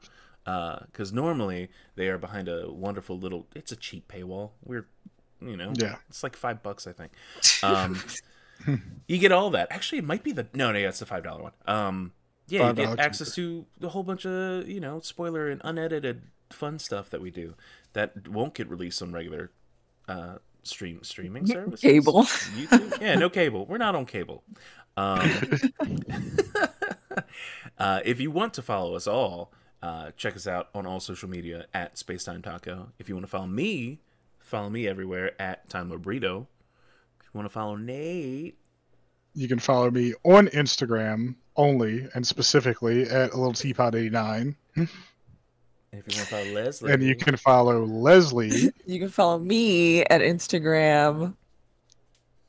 because normally they are behind a wonderful little it's a cheap paywall we're you know Yeah. it's like five bucks i think um you get all that actually it might be the no no yeah it's the five dollar one um yeah you $5 get access to a whole bunch of you know spoiler and unedited fun stuff that we do that won't get released on regular uh stream streaming service. Cable. YouTube? yeah no cable we're not on cable um uh, if you want to follow us all, uh, check us out on all social media at Spacetime Taco. If you want to follow me, follow me everywhere at Time Lord Burrito. If you want to follow Nate, you can follow me on Instagram only and specifically at a little teapot 89 and if you want to follow Leslie, and you can follow Leslie You can follow me at Instagram.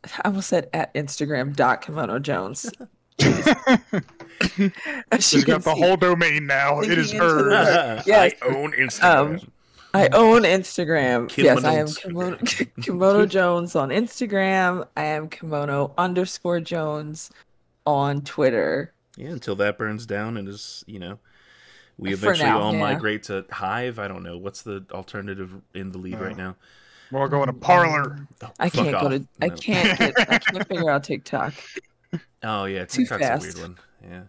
I almost said at Instagram dot kimono Jones. As you she's can got the whole domain now it is Thinking into hers the- Yes. I own Instagram. Um, I own Instagram. Kimono yes, I am kimono, kimono Jones on Instagram. I am kimono underscore Jones on Twitter. yeah, until that burns down and is you know we eventually now, all yeah. migrate to Hive. I don't know what's the alternative in the lead right Uh, now. We're all going to Parler. Oh, I can't go off. to. I can't get. I can't figure out TikTok. Oh yeah, TikTok's a weird one. Yeah.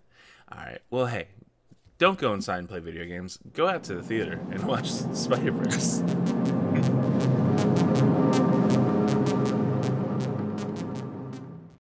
All right. Well, hey, don't go inside and play video games. Go out to the theater and watch Spider Verse.